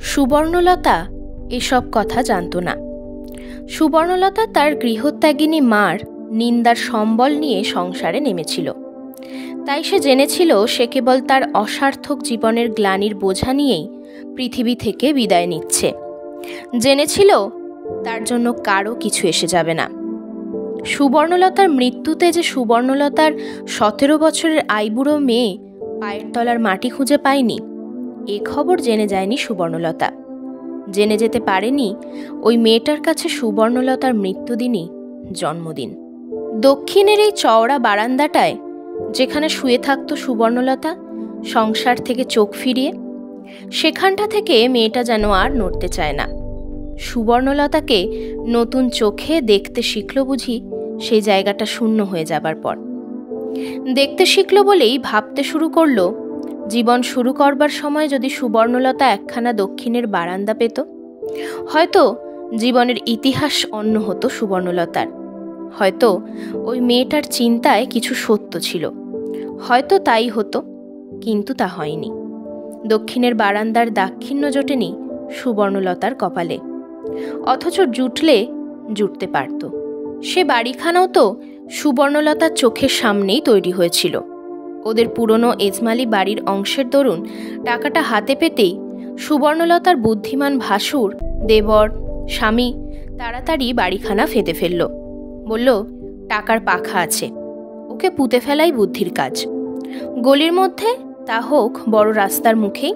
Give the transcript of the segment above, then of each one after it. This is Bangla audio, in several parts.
সুবর্ণলতা এসব কথা জানত না। সুবর্ণলতা তার গৃহত্যাগিনী মার নিন্দার সম্বল নিয়ে সংসারে নেমেছিল। তাই সে জেনেছিল সে কেবল তার অসার্থক জীবনের গ্লানির বোঝা নিয়েই পৃথিবী থেকে বিদায় নিচ্ছে। জেনেছিল তার জন্য কারও কিছু এসে যাবে না। সুবর্ণলতার মৃত্যুতে যে সুবর্ণলতার সতেরো বছরের আইবুড়ো মেয়ে পায়ের তলার মাটি খুঁজে পায়নি এ খবর জেনে যায়নি সুবর্ণলতা। জেনে যেতে পারেনি ওই মেয়েটার কাছে সুবর্ণলতার মৃত্যুদিনই জন্মদিন। দক্ষিণের এই চওড়া বারান্দাটায় যেখানে শুয়ে থাকত সুবর্ণলতা, সংসার থেকে চোখ ফিরিয়ে, সেখানটা থেকে মেয়েটা যেন আর নড়তে চায় না। সুবর্ণলতাকে নতুন চোখে দেখতে শিখল বুঝি সেই জায়গাটা শূন্য হয়ে যাবার পর। দেখতে শিখল বলেই ভাবতে শুরু করল জীবন শুরু করবার সময় যদি সুবর্ণলতা একখানা দক্ষিণের বারান্দা পেত, হয়তো জীবনের ইতিহাস অন্য হতো সুবর্ণলতার। হয়তো ওই মেয়েটার চিন্তায় কিছু সত্য ছিল। হয়তো তাই হতো, কিন্তু তা হয়নি। দক্ষিণের বারান্দার দাক্ষিণ্য জোটেনি সুবর্ণলতার কপালে। অথচ জুটলে জুটতে পারত। সে বাড়িখানাও তো সুবর্ণলতার চোখের সামনেই তৈরি হয়েছিল। ওদের পুরনো এজমালি বাড়ির অংশের দরুন টাকাটা হাতে পেতেই সুবর্ণলতার বুদ্ধিমান ভাসুর, দেবর, স্বামী তাড়াতাড়ি বাড়িখানা ফেঁদে ফেলল। বলল, টাকার পাখা আছে। ওকে পুঁতে ফেলাই বুদ্ধির কাজ। গলির মধ্যে তা হোক, বড় রাস্তার মুখেই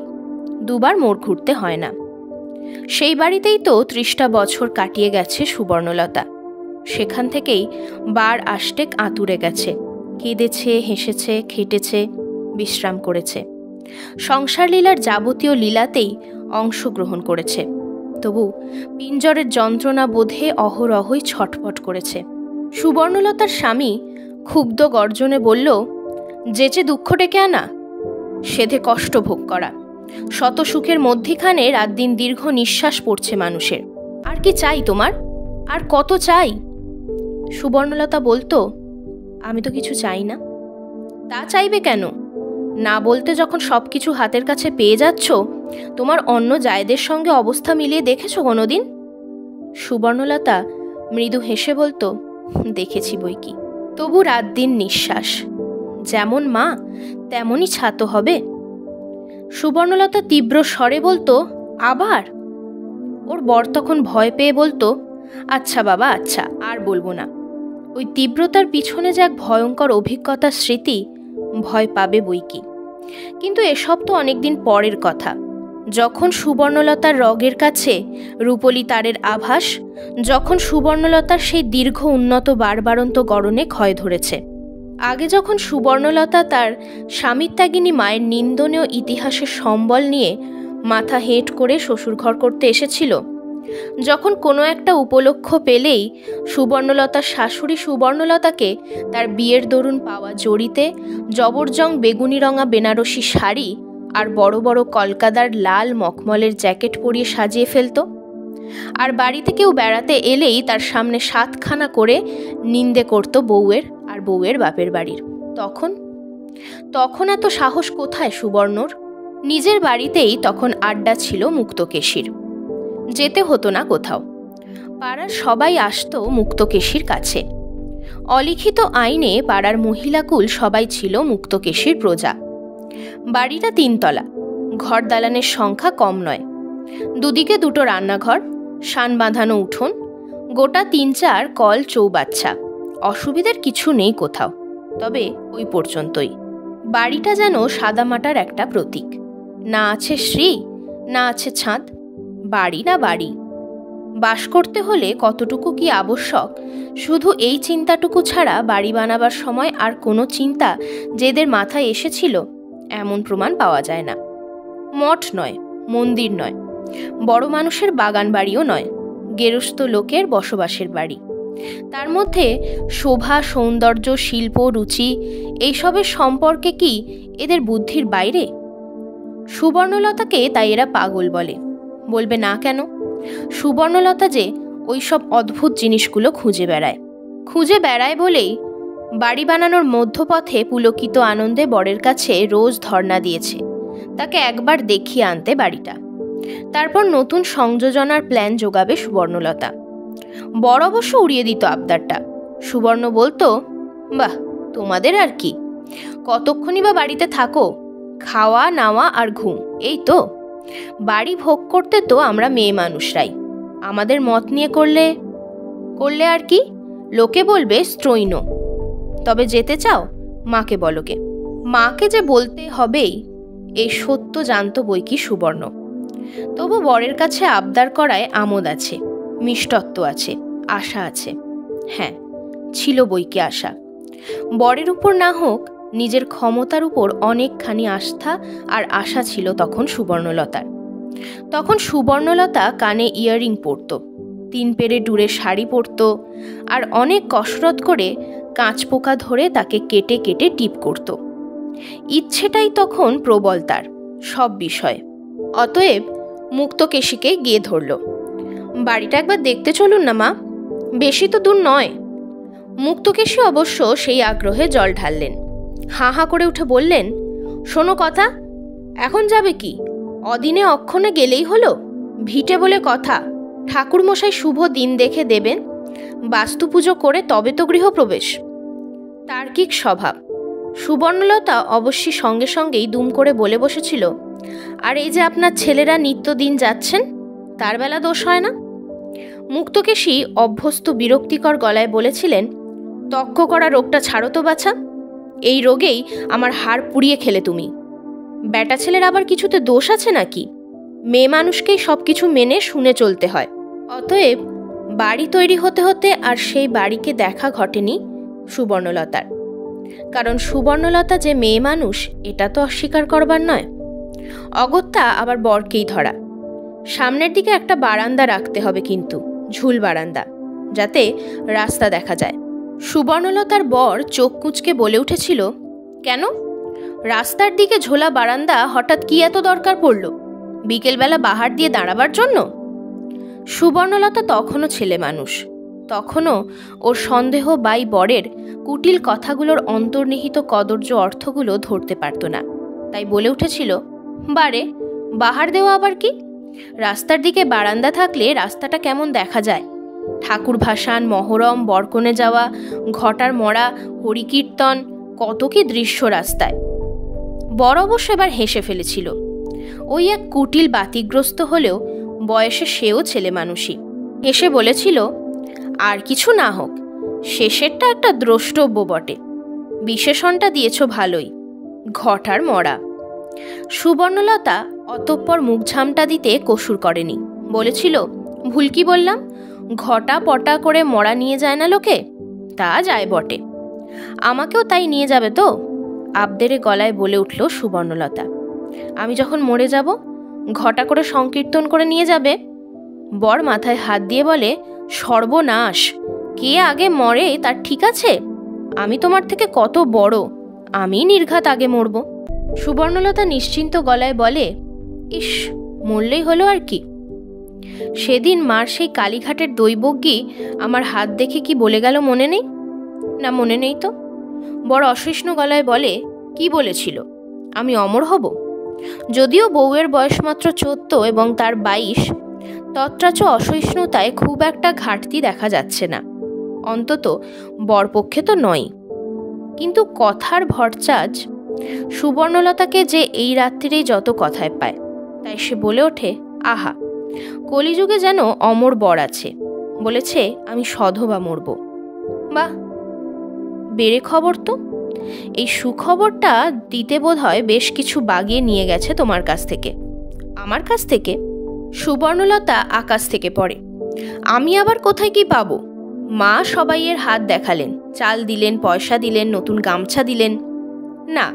দুবার মোড় ঘুরতে হয় না। সেই বাড়িতেই তো ত্রিশটা বছর কাটিয়ে গেছে সুবর্ণলতা। সেখান থেকেই বার আষ্টেক আঁতুরে গেছে। কেঁদেছে, হেসেছে, খেটেছে, বিশ্রাম করেছে। সংসার লীলার যাবতীয় লীলাতেই অংশগ্রহণ করেছে। তবু পিঞ্জরের যন্ত্রণা বোধে অহরহই ছটফট করেছে। সুবর্ণলতার স্বামী ক্ষুব্ধ গর্জনে বলল যেচে দুঃখ ডেকে আনা সেধে কষ্ট ভোগ করা। শত সুখের মধ্যিখানে রাত দিন দীর্ঘ নিঃশ্বাস পড়ছে মানুষের। আর কি চাই তোমার? আর কত চাই? সুবর্ণলতা বলতো আমি তো কিছু চাই না। তা চাইবে কেন? না বলতে যখন সব কিছু হাতের কাছে পেয়ে যাচ্ছ, তোমার অন্য জায়দের সঙ্গে অবস্থা মিলিয়ে দেখেছ কোনোদিন? সুবর্ণলতা মৃদু হেসে বলতো, দেখেছি বই কি। তবু রাত দিন নিঃশ্বাস। যেমন মা, তেমনই ছাতো হবে। সুবর্ণলতা তীব্র স্বরে বলতো, আবার? ওর বর তখন ভয় পেয়ে বলতো আচ্ছা বাবা আচ্ছা আর বলব না। ওই তীব্রতার পিছনে যে এক ভয়ঙ্কর অভিজ্ঞতার স্মৃতি, ভয় পাবে বই কি? কিন্তু এসব তো অনেকদিন পরের কথা। যখন সুবর্ণলতার রগের কাছে রূপলি তারের আভাস, যখন সুবর্ণলতার সেই দীর্ঘ উন্নত বারবারন্ত গড়নে ক্ষয় ধরেছে। আগে যখন সুবর্ণলতা তার স্বামীত্যাগিনী মায়ের নিন্দনীয় ইতিহাসের সম্বল নিয়ে মাথা হেঁট করে শ্বশুরঘর করতে এসেছিল যখন কোনো একটা উপলক্ষ পেলেই সুবর্ণলতার শাশুড়ি সুবর্ণলতাকে তার বিয়ের দরুন পাওয়া জড়িতে, জবরজং বেগুনি রঙা বেনারসি শাড়ি আর বড় বড় কলকাতার লাল মখমলের জ্যাকেট পরিয়ে সাজিয়ে ফেলত। আর বাড়িতে কেউ বেড়াতে এলেই তার সামনে সাতখানা করে নিন্দে করত বউয়ের আর বউয়ের বাপের বাড়ির। তখন? তখন এত সাহস কোথায় সুবর্ণর? নিজের বাড়িতেই তখন আড্ডা ছিল মুক্তকেশীর। যেতে হতো না কোথাও। পাড়ার সবাই আসতো মুক্তকেশীর কাছে। অলিখিত আইনে পাড়ার মহিলাকুল সবাই ছিল মুক্তকেশীর প্রজা। বাড়িটা তিনতলা, ঘর দালানের সংখ্যা কম নয়। দুদিকে দুটো রান্নাঘর সান বাঁধানো উঠোন, গোটা তিন চার কল চৌবাচ্চা। অসুবিধার কিছু নেই কোথাও, তবে ওই পর্যন্তই। বাড়িটা যেন সাদামাটার একটা প্রতীক। না আছে শ্রী, না আছে ছাদ বাড়ি না বাড়ি? বাস করতে হলে কতটুকু কি আবশ্যক? শুধু এই চিন্তাটুকু ছাড়া বাড়ি বানাবার সময় আর কোনো চিন্তা যেদের মাথায় এসেছিল এমন প্রমাণ পাওয়া যায় না। মঠ নয়, মন্দির নয়, বড় মানুষের বাগান বাড়িও নয় গেরস্থ লোকের বসবাসের বাড়ি। তার মধ্যে শোভা, সৌন্দর্য, শিল্প, রুচি এইসবের সম্পর্কে কি এদের বুদ্ধির বাইরে? সুবর্ণলতাকে তাই এরা পাগল বলে। বলবে না কেন? সুবর্ণলতা যে ওই সব অদ্ভুত জিনিসগুলো খুঁজে বেড়ায়। খুঁজে বেড়ায় বলেই বাড়ি বানানোর মধ্যপথে পুলকিত আনন্দে বরের কাছে রোজ ধর্ণা দিয়েছে। তাকে একবার দেখিয়ে আনতে বাড়িটা। তারপর নতুন সংযোজনার প্ল্যান যোগাবে সুবর্ণলতা। বড় অবশ্য উড়িয়ে দিত আবদারটা। সুবর্ণ বলতো, বাহ, তোমাদের আর কি। কতক্ষণই বা বাড়িতে থাকো। খাওয়া, নাওয়া আর ঘুম, এই তো? বাড়ি ভোগ করতে তো আমরা মেয়ে মানুষরাই। আমাদের মত নিয়ে করলে করলে আর কি? লোকে বলবে স্ত্রৈন। তবে যেতে চাও, মাকে বলোকে মাকে যে বলতে হবেই এই সত্য জানত বই কি সুবর্ণ। তবু বরের কাছে আবদার করায় আমোদ আছে, মিষ্টত্ব আছে, আশা আছে। হ্যাঁ ছিল বইকে আশা। বরের উপর না হোক নিজের ক্ষমতার উপর অনেকখানি আস্থা আর আশা ছিল তখন সুবর্ণলতার। তখন সুবর্ণলতা কানে ইয়ারিং পরত, তিন পেরে ডুরে শাড়ি পরত আর অনেক কসরত করে কাঁচ পোকা ধরে তাকে কেটে কেটে টিপ করত। ইচ্ছেটাই তখন প্রবল তার, সব বিষয়ে। অতএব মুক্তকেশীকে গিয়ে ধরল, বাড়িটা একবার দেখতে চলুন না মা, বেশি তো দূর নয়। মুক্তকেশী অবশ্য সেই আগ্রহে জল ঢাললেন। হাঁ হাঁ করে উঠে বললেন, শোনো কথা, এখন যাবে কি? অদিনে অক্ষণে গেলেই হলো। ভিটে বলে কথা, ঠাকুরমশাই শুভ দিন দেখে দেবেন। বাস্তু পুজো করে তবে তো গৃহপ্রবেশ। তার্কিক স্বভাব। সুবর্ণলতা অবশ্যই সঙ্গে সঙ্গেই দুম করে বলে বসেছিল, আর এই যে আপনার ছেলেরা নিত্যদিন যাচ্ছেন, তার বেলা দোষ হয় না? মুক্তকেশী অভ্যস্ত বিরক্তিকর গলায় বলেছিলেন, তক্ক করা রোগটা ছাড়ো তো বাছা। এই রোগেই আমার হাড় পুড়িয়ে খেলে তুমি। ব্যাটা ছেলের আবার কিছুতে দোষ আছে নাকি? মেয়ে মানুষকেই সব কিছু মেনে শুনে চলতে হয়। অতএব বাড়ি তৈরি হতে হতে আর সেই বাড়িকে দেখা ঘটেনি সুবর্ণলতার। কারণ সুবর্ণলতা যে মেয়ে মানুষ, এটা তো অস্বীকার করবার নয়। অগত্যা আবার বরকেই ধরা। সামনের দিকে একটা বারান্দা রাখতে হবে কিন্তু, ঝুল বারান্দা, যাতে রাস্তা দেখা যায়। সুবর্ণলতার বর চোখ কুচকে বলে উঠেছিল, কেন? রাস্তার দিকে ঝোলা বারান্দা হঠাৎ কি এত দরকার পড়ল? বিকেলবেলা বাহার দিয়ে দাঁড়াবার জন্য? সুবর্ণলতা তখনও ছেলে মানুষ। তখনও ওর সন্দেহ বাই বরের কুটিল কথাগুলোর অন্তর্নিহিত কদর্য অর্থগুলো ধরতে পারত না। তাই বলে উঠেছিল, বারে, বাহার দেওয়া আবার কি? রাস্তার দিকে বারান্দা থাকলে রাস্তাটা কেমন দেখা যায়? ঠাকুর ভাসান মহরম, বরকনে যাওয়া, ঘটার মরা, হরিকীর্তন, কত কি দৃশ্য রাস্তায়। বড় অবশ্য এবার হেসে ফেলেছিল। ওই এক কুটিল বাতিগ্রস্ত হলেও বয়সে সেও ছেলে মানুষই। এসে বলেছিল, আর কিছু না হোক, শেষেরটা একটা দ্রষ্টব্য বটে। বিশেষণটা দিয়েছ ভালোই, ঘটার মরা। সুবর্ণলতা অতঃপর মুখঝামটা দিতে কসুর করেনি। বলেছিল, ভুল কি বললাম? ঘটা পটা করে মরা নিয়ে যায় না লোকে? তা যায় বটে। আমাকেও তাই নিয়ে যাবে তো? আবদেরে গলায় বলে উঠল সুবর্ণলতা। আমি যখন মরে যাব, ঘটা করে সংকীর্তন করে নিয়ে যাবে? বর মাথায় হাত দিয়ে বলে, সর্বনাশ, কে আগে মরে তার ঠিক আছে? আমি তোমার থেকে কত বড় আমি নির্ঘাত আগে মরব। সুবর্ণলতা নিশ্চিন্ত গলায় বলে, ইস, মরলেই হলো আর কি। সেদিন মার সেই কালীঘাটের দৈবজ্ঞী আমার হাত দেখে কি বলে গেল মনে নেই? না, মনে নেই তো। বড় অসহিষ্ণু গলায় বলে, কি বলেছিল? আমি অমর হব? যদিও বউয়ের বয়স মাত্র চোদ্দ এবং তার বাইশ তত্রাচ অসহিষ্ণুতায় খুব একটা ঘাটতি দেখা যাচ্ছে না। অন্তত বরপক্ষে তো নয়। কিন্তু কথার ভরচাজ, সুবর্ণলতাকে যে এই রাত্রিরেই যত কথায় পায়, তাই সে বলে ওঠে, আহা কলিযুগে যেন অমর বর আছে। বলেছে, আমি সধবা মরব। বাহ! বেড়ে খবর তো। এই সুখবরটা দিতে বোধ হয় বেশ কিছু বাগিয়ে নিয়ে গেছে তোমার কাছ থেকে। আমার কাছ থেকে? সুবর্ণলতা আকাশ থেকে পড়ে। আমি আবার কোথায় কি পাবো? মা সবাইয়ের হাত দেখালেন। চাল দিলেন, পয়সা দিলেন, নতুন গামছা দিলেন। না,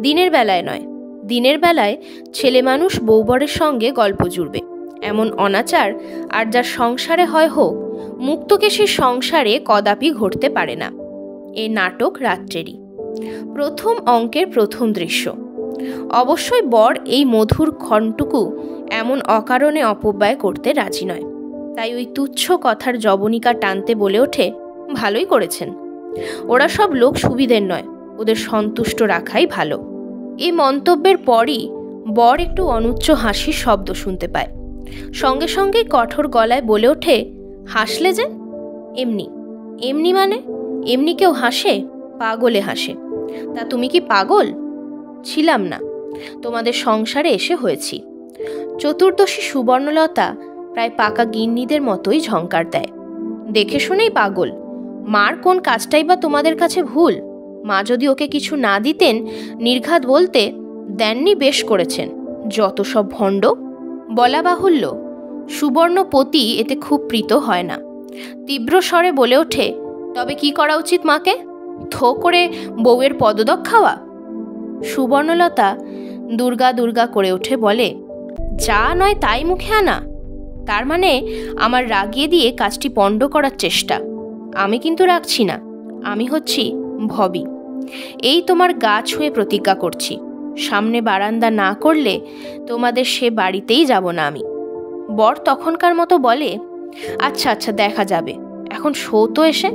দিনের বেলায় নয়। দিনের বেলায় ছেলে মানুষ বৌবরের সঙ্গে গল্প জুড়বে। এমন অনাচার আর যা সংসারে হয় হোক, মুক্তকে মুক্তকেশীর সংসারে কদাপি ঘটতে পারে না। এ নাটক রাত্রেরই। প্রথম অঙ্কের প্রথম দৃশ্য। অবশ্যই বর এই মধুর ক্ষণটুকু এমন অকারণে অপব্যয় করতে রাজি নয়। তাই ওই তুচ্ছ কথার জবনিকা টানতে বলে ওঠে, ভালোই করেছেন। ওরা সব লোক সুবিধের নয়, ওদের সন্তুষ্ট রাখাই ভালো। এই মন্তব্যের পরই বর একটু অনুচ্চ হাসির শব্দ শুনতে পায়। সঙ্গে সঙ্গে কঠোর গলায় বলে ওঠে, হাসলে যে? এমনি। এমনি মানে? এমনি কেউ হাসে? পাগলে হাসে। তা তুমি কি পাগল? ছিলাম না। তোমাদের সংসারে এসে হয়েছি। চতুর্দশী সুবর্ণলতা প্রায় পাকা গিন্নিদের মতোই ঝঙ্কার দেয়। দেখে শুনেই পাগল। মার কোন কাজটাই বা তোমাদের কাছে ভুল? মা যদি ওকে কিছু না দিতেন, নির্ঘাত বলতে দেননি বেশ করেছেন। যত সব ভণ্ড বলা বাহুল্য সুবর্ণপতি এতে খুব প্রীত হয় না। তীব্র স্বরে বলে ওঠে, তবে কি করা উচিত মাকে? থো করে বউয়ের পদদক খাওয়া? সুবর্ণলতা দুর্গা দুর্গা করে ওঠে, বলে, যা নয় তাই মুখে আনা। তার মানে আমার রাগিয়ে দিয়ে কাজটি পণ্ড করার চেষ্টা। আমি কিন্তু রাখছি না, আমি হচ্ছি ভবি। এই তোমার গা ছুঁয়ে প্রতিজ্ঞা করছি। সামনে বারান্দা না করলে তোমাদের সে বাড়িতেই যাব না আমি। বর তখনকার মতো বলে আচ্ছা আচ্ছা দেখা যাবে। এখন শো তো এসে।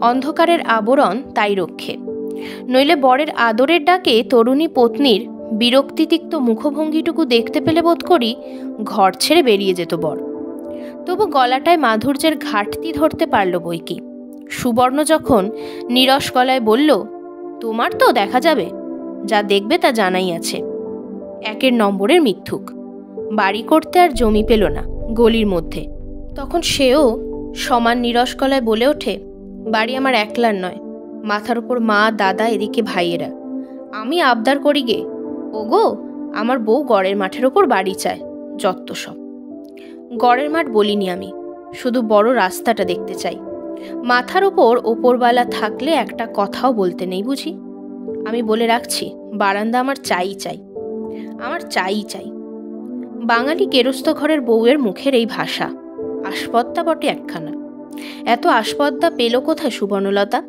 অন্ধকারের আবরণ তাই রক্ষে। নইলে বরের আদরের ডাকে তরুণী পত্নীর বিরক্তিতিক্ত মুখভঙ্গিটুকু দেখতে পেলে বোধ করি ঘর ছেড়ে বেরিয়ে যেত বর। তবু গলাটায় মাধুর্যের ঘাটতি ধরতে পারল বই কি সুবর্ণ যখন নিরস গলায় বলল, তোমার তো দেখা যাবে? যা দেখবে তা জানাই আছে। একের নম্বরের মিথ্যুক। বাড়ি করতে আর জমি পেল না গলির মধ্যে। তখন সেও সমান নিরস গলায় বলে ওঠে, বাড়ি আমার একলার নয়, মাথার ওপর মা, দাদা, এদিকে ভাইয়েরা। আমি আবদার করি গে। ওগো, আমার বউ গড়ের মাঠের ওপর বাড়ি চায়, যত্ত সব। গড়ের মাঠ বলিনি আমি, শুধু বড় রাস্তাটা দেখতে চাই। মাথার ওপর ওপরওয়ালা থাকলে একটা কথাও বলতে নেই বুঝি? আমি বলে রাখছি, বারান্দা আমার চাই চাই। আমার চাই চাই। বাঙালি কেরস্ত ঘরের বউয়ের মুখের এই ভাষা আসপদ্দা বটে একখানা। এত আসপদ্দা পেল কোথায় সুবর্ণলতা?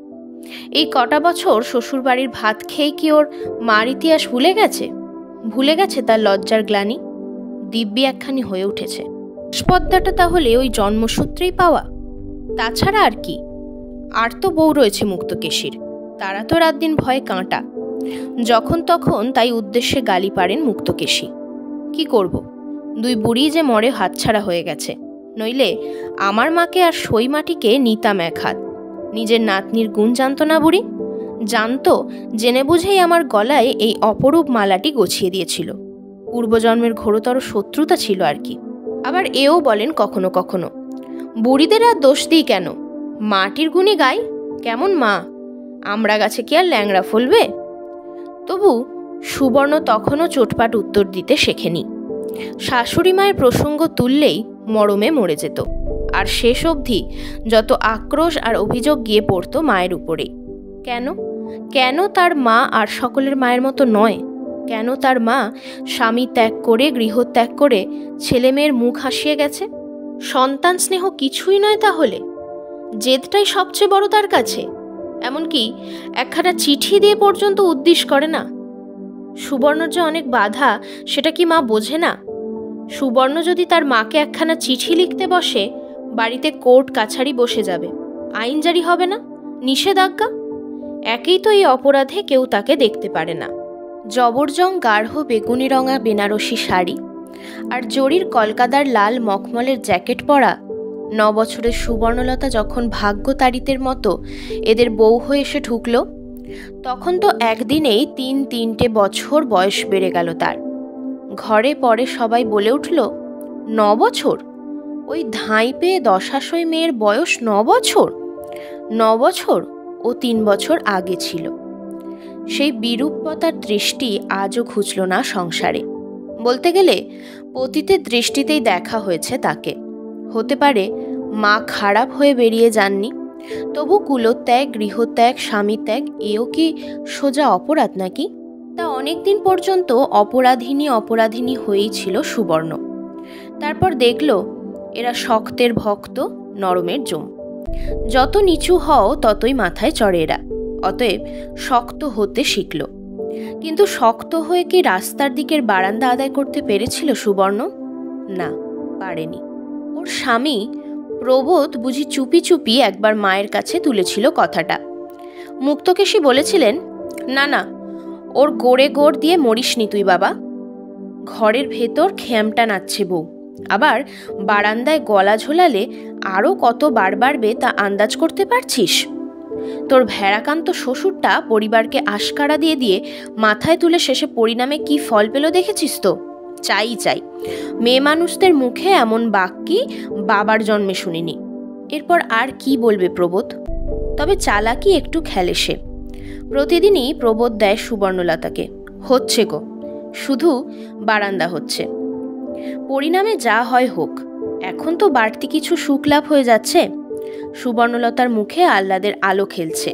এই কটা বছর শ্বশুরবাড়ির ভাত খেয়ে কি ওর মার ইতিহাস ভুলে গেছে? ভুলে গেছে তার লজ্জার গ্লানি? দিব্যি একখানি হয়ে উঠেছে। আসপদ্দাটা তাহলে ওই জন্মসূত্রেই পাওয়া? তাছাড়া আর কি? আর তো বউ রয়েছে মুক্তকেশীর। তারা তো রাত দিন ভয়ে কাঁটা। যখন তখন তাই উদ্দেশ্যে গালি পারেন মুক্তকেশী। কি করব? দুই বুড়ি যে মরে হাতছাড়া হয়ে গেছে। নইলে আমার মাকে আর সই মাটিকে নিতাম এক হাত। নিজের নাতনির গুণ জানত না বুড়ি? জানতো, জেনে বুঝেই আমার গলায় এই অপরূপ মালাটি গছিয়ে দিয়েছিল। পূর্বজন্মের ঘোরতর শত্রুতা ছিল আর কি। আবার এও বলেন কখনো কখনো, বুড়িদের আর দোষ দিই কেন? মাটির গুণে গাই? কেমন মা? আমরা গাছে কি আর ল্যাংড়া ফলবে? তবু সুবর্ণ তখনও চোটপাট উত্তর দিতে শেখেনি। শাশুড়ি মায়ের প্রসঙ্গ তুললেই মরমে মরে যেত। আর শেষ অবধি যত আক্রোশ আর অভিযোগ গিয়ে পড়তো মায়ের উপরে। কেন? কেন তার মা আর সকলের মায়ের মতো নয়? কেন তার মা স্বামী ত্যাগ করে গৃহত্যাগ করে ছেলে মেয়ের মুখ হাসিয়ে গেছে? সন্তান স্নেহ কিছুই নয় তাহলে? জেদটাই সবচেয়ে বড় তার কাছে। এমনকি একখানা চিঠি দিয়ে পর্যন্ত উদ্দেশ করে না। সুবর্ণর যে অনেক বাধা, সেটা কি মা বোঝে না? সুবর্ণ যদি তার মাকে একখানা চিঠি লিখতে বসে, বাড়িতে কোর্ট কাছারি বসে যাবে। আইন জারি হবে না? নিষেধাজ্ঞা? একেই তো এই অপরাধে কেউ তাকে দেখতে পারে না। জবরজং গাঢ় বেগুনি রঙা বেনারসি শাড়ি। আর জরির কলকাতার লাল মখমলের জ্যাকেট পরা ন বছরের সুবর্ণলতা যখন ভাগ্য তাড়িতের মতো এদের বউ হয়ে এসে ঢুকল, তখন তো একদিনেই তিন তিনটে বছর বয়স বেড়ে গেল তার। ঘরে পরে সবাই বলে উঠল ন বছর ওই ধাঁই পেয়ে দশাশয় মেয়ের বয়স ন বছর ন বছর ও তিন বছর আগে ছিল। সেই বিরূপতার দৃষ্টি আজও ঘুচল না সংসারে। বলতে গেলে, পতিতের দৃষ্টিতেই দেখা হয়েছে তাকে। হতে পারে, মা খারাপ হয়ে বেরিয়ে যাননি। তবু কুলোত্যাগ, গৃহত্যাগ স্বামী ত্যাগ এও কি সোজা অপরাধ নাকি? তা অনেকদিন পর্যন্ত অপরাধিনী অপরাধিনী হয়েই ছিল সুবর্ণ। তারপর দেখল, এরা শক্তের ভক্ত, নরমের জম যত নিচু হও, ততই মাথায় চড়ে এরা। অতএব শক্ত হতে শিখল। কিন্তু শক্ত হয়ে কি রাস্তার দিকের বারান্দা আদায় করতে পেরেছিল সুবর্ণ? না, পারেনি। ওর স্বামী প্রবোধ বুঝি চুপি চুপি একবার মায়ের কাছে তুলেছিল কথাটা। মুক্তকেশী বলেছিলেন, না না, ওর গোড়ে গোড় দিয়ে মরিসনি তুই বাবা। ঘরের ভেতর খ্যামটা নাচছে বউ। আবার বারান্দায় গলা ঝোলালে আরও কত বার বাড়বে তা আন্দাজ করতে পারছিস? তোর ভেড়াকান্ত শ্বশুরটা পরিবারকে আশকারা দিয়ে দিয়ে মাথায় তুলে শেষে পরিণামে কি ফল পেল দেখেছিস তো? চাই চাই। মেয়ে মানুষদের মুখে এমন বাক্যি বাবার জন্মে শুনিনি। এরপর আর কি বলবে প্রবোধ? তবে চালাকি একটু খেলে সে। প্রতিদিনই প্রবোধ দেয় সুবর্ণলতাকে। হচ্ছে গো, শুধু বারান্দা হচ্ছে। পরিণামে যা হয় হোক, এখন তো বাড়তি কিছু সুখ লাভ হয়ে যাচ্ছে। সুবর্ণলতার মুখে আহ্লাদের আলো খেলছে।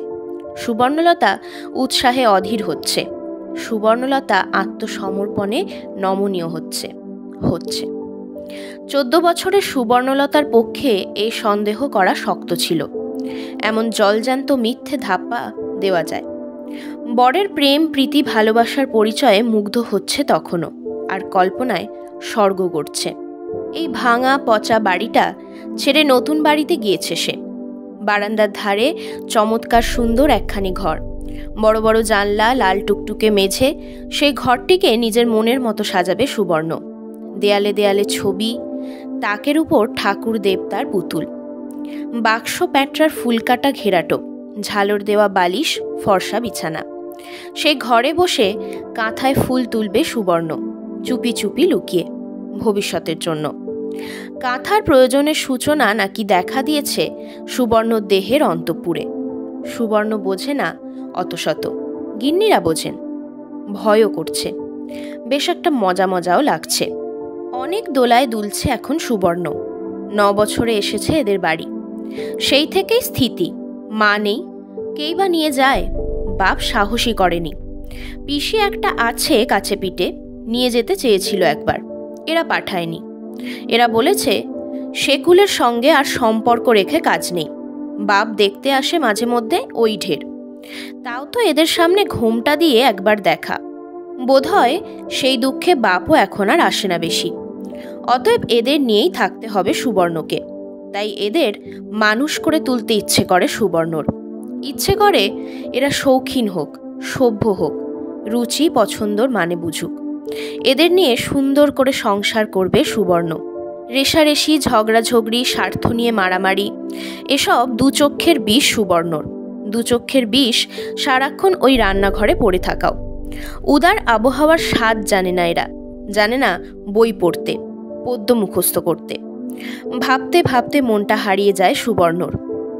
সুবর্ণলতা উৎসাহে অধীর হচ্ছে। সুবর্ণলতা আত্মসমর্পণে নমনীয় হচ্ছে হচ্ছে। চোদ্দ বছরের সুবর্ণলতার পক্ষে এই সন্দেহ করা শক্ত ছিল। এমন জলজান্ত মিথ্যে ধাপ্পা দেওয়া যায়। বরের প্রেম, প্রীতি, ভালোবাসার পরিচয়ে মুগ্ধ হচ্ছে তখনও, আর কল্পনায় স্বর্গ গড়ছে। এই ভাঙা, পচা বাড়িটা ছেড়ে নতুন বাড়িতে গিয়েছে সে। বারান্দার ধারে চমৎকার সুন্দর একখানি ঘর। বড় বড় জানলা, লাল টুকটুকে মেঝে, সেই ঘরটিকে নিজের মনের মতো সাজাবে সুবর্ণ। দেয়ালে দেয়ালে ছবি, তাকের উপর ঠাকুর দেবতার পুতুল। বাক্স প্যাট্রার ফুলকাটা ঘেরাটো, ঝালর দেওয়া বালিশ, ফর্সা বিছানা। সেই ঘরে বসে কাঁথায় ফুল তুলবে সুবর্ণ, চুপি চুপি লুকিয়ে, ভবিষ্যতের জন্য। কাঁথার প্রয়োজনের সূচনা নাকি দেখা দিয়েছে সুবর্ণ দেহের অন্তপুরে। সুবর্ণ বোঝে না অত শত। গিন্নিরা বোঝেন, ভয়ও করছে। বেশ একটা মজা মজাও লাগছে। অনেক দোলায় দুলছে এখন সুবর্ণ। ন বছরে এসেছে এদের বাড়ি। সেই থেকেই স্থিতি। মা নেই, কেই বা নিয়ে যায়? বাপ সাহসী করেনি। পিসি একটা আছে কাছে পিঠে, নিয়ে যেতে চেয়েছিল একবার। এরা পাঠায়নি। এরা বলেছে, শেকুলের সঙ্গে আর সম্পর্ক রেখে কাজ নেই। বাপ দেখতে আসে মাঝে মধ্যে ওই ঢের। তাও তো এদের সামনে ঘুমটা দিয়ে একবার দেখা। বোধহয় সেই দুঃখে বাপও এখন আর আসে না বেশি। অতএব এদের নিয়েই থাকতে হবে সুবর্ণকে। তাই এদের মানুষ করে তুলতে ইচ্ছে করে সুবর্ণর। ইচ্ছে করে এরা শৌখিন হোক, সভ্য হোক, রুচি, পছন্দর মানে বুঝুক। এদের নিয়ে সুন্দর করে সংসার করবে সুবর্ণ। রেশারেশি, ঝগড়াঝগড়ি, স্বার্থ নিয়ে মারামারি, এসব দু চক্ষের বিষ সুবর্ণর। দু চক্ষের বিষ সারাক্ষণ ওই রান্নাঘরে পড়ে থাকাও। উদার আবহাওয়ার স্বাদ জানে না এরা। জানে না বই পড়তে, পদ্য মুখস্থ করতে। ভাবতে ভাবতে মনটা হারিয়ে যায় সুবর্ণর।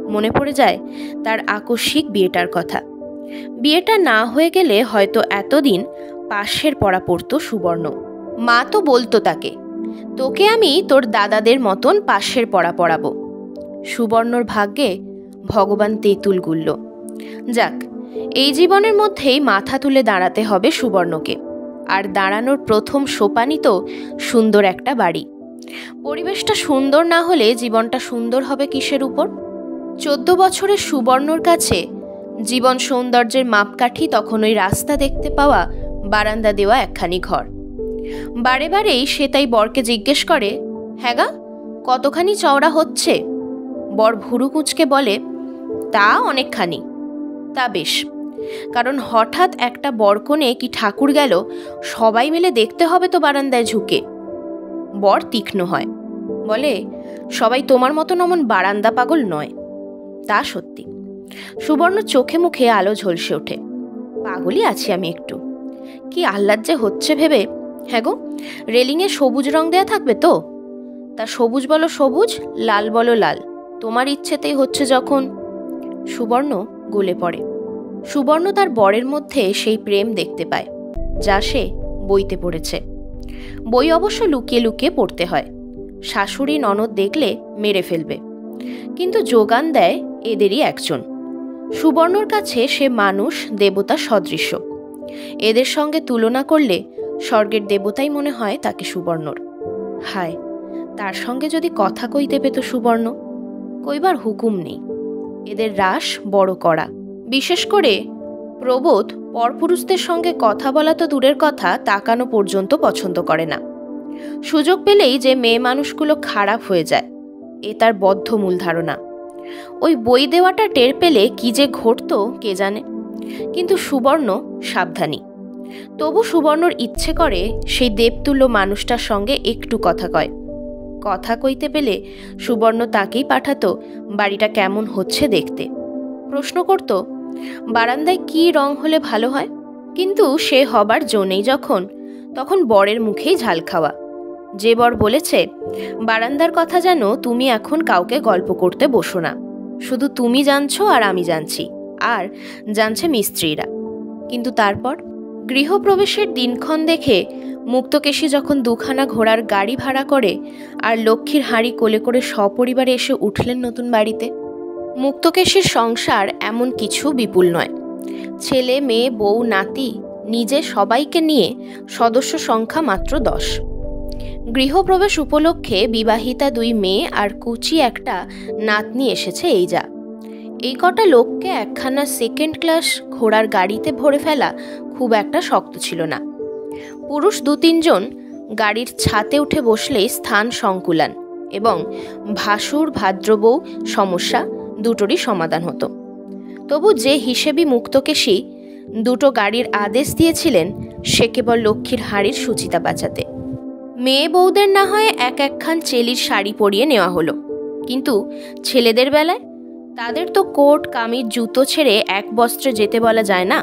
মনে পড়ে যায় তার আকস্মিক বিয়েটার কথা। বিয়েটা না হয়ে গেলে হয়তো এতদিন পাশের পড়া পড়তো সুবর্ণ। মা তো বলতো তাকে, তোকে আমি তোর দাদাদের মতন পাশের পড়া পড়াবো। সুবর্ণর ভাগ্যে ভগবান তেঁতুল গুলল। যাক, এই জীবনের মধ্যেই মাথা তুলে দাঁড়াতে হবে সুবর্ণকে। আর দাঁড়ানোর প্রথম সোপানই তো সুন্দর একটা বাড়ি। পরিবেশটা সুন্দর না হলে জীবনটা সুন্দর হবে কিসের উপর? চোদ্দ বছরের সুবর্ণর কাছে জীবন সৌন্দর্যের মাপকাঠি তখন ওই রাস্তা দেখতে পাওয়া, বারান্দা দেওয়া একখানি ঘর। বারে বারেই সে তাই বরকে জিজ্ঞেস করে হ্যাঁ গা, কতখানি চওড়া হচ্ছে? বর ভুরু কুঁচকে বলে তা অনেকখানি। তা বেশ। কারণ হঠাৎ একটা বরকনে কি ঠাকুর গেল, সবাই মিলে দেখতে হবে তো বারান্দায় ঝুঁকে। বর তীক্ষ্ণ হয়। বলে, সবাই তোমার মতন অমন বারান্দা পাগল নয়। তা সত্যি। সুবর্ণ চোখে মুখে আলো ঝলসে ওঠে। পাগলই আছি আমি একটু। কি আহ্লাদ যে হচ্ছে ভেবে। হ্যাঁ গো, রেলিংয়ে সবুজ রং দেয়া থাকবে তো? তা সবুজ বলো সবুজ, লাল বলো লাল। তোমার ইচ্ছেতেই হচ্ছে যখন সুবর্ণ গলে পড়ে। সুবর্ণ তার বরের মধ্যে সেই প্রেম দেখতে পায়, যা সে বইতে পড়েছে। বই অবশ্য লুকিয়ে লুকিয়ে পড়তে হয়। শাশুড়ি ননদ দেখলে মেরে ফেলবে। কিন্তু যোগান দেয় এদেরই একজন। সুবর্ণর কাছে সে মানুষ, দেবতা সদৃশ্য। এদের সঙ্গে তুলনা করলে স্বর্গের দেবতাই মনে হয় তাকে সুবর্ণর। হায়, তার সঙ্গে যদি কথা কইতে পেত সুবর্ণ, কইবার হুকুম নেই। এদের রাস বড় করা। বিশেষ করে প্রবোধ পরপুরুষদের সঙ্গে কথা বলা তো দূরের কথা, তাকানো পর্যন্ত পছন্দ করে না। সুযোগ পেলেই যে মেয়ে মানুষগুলো খারাপ হয়ে যায়, এ তার বদ্ধ মূল ধারণা। ওই বই দেওয়াটা টের পেলে কি যে ঘটত, কে জানে? কিন্তু সুবর্ণ সাবধানী। তবু সুবর্ণর ইচ্ছে করে সেই দেবতুল্য মানুষটার সঙ্গে একটু কথা কয়। কথা কইতে পেলে সুবর্ণ তাকেই পাঠাতো, বাড়িটা কেমন হচ্ছে দেখতে। প্রশ্ন করত, বারান্দায় কি রং হলে ভালো হয়? কিন্তু সে হবার জন্যেই যখন, তখন বরের মুখেই ঝাল খাওয়া। যে বর বলেছে, বারান্দার কথা যেন তুমি এখন কাউকে গল্প করতে বসো না। শুধু তুমি জানছো আর আমি জানছি, আর জানছে মিস্ত্রিরা। কিন্তু তারপর গৃহপ্রবেশের দিনক্ষণ দেখে মুক্তকেশী যখন দুখানা ঘোড়ার গাড়ি ভাড়া করে আর লক্ষ্মীর হাঁড়ি কোলে করে সপরিবারে এসে উঠলেন নতুন বাড়িতে, মুক্তকেশীর সংসার এমন কিছু বিপুল নয়। ছেলে, মেয়ে, বউ, নাতি, নিজে সবাইকে নিয়ে সদস্য সংখ্যা মাত্র দশ। গৃহপ্রবেশ উপলক্ষে বিবাহিতা দুই মেয়ে আর কুচি একটা নাতনি এসেছে এই যা। এই কটা লোককে একখানা সেকেন্ড ক্লাস ঘোড়ার গাড়িতে ভরে ফেলা খুব একটা শক্ত ছিল না। পুরুষ দু তিনজন গাড়ির ছাতে উঠে বসলেই স্থান সংকুলান এবং ভাসুর ভাদ্রবৌ সমস্যা দুটোরই সমাধান হতো। তবু যে হিসেবি মুক্তকেশী দুটো গাড়ির আদেশ দিয়েছিলেন, সে কেবল লক্ষ্মীর হাড়ির সুচিতা বাঁচাতে। মেয়ে বউদের না হয় এক একখান চেলির শাড়ি পরিয়ে নেওয়া হলো। কিন্তু ছেলেদের বেলায়? তাদের তো কোট, কামিজ, জুতো ছেড়ে এক বস্ত্রে যেতে বলা যায় না।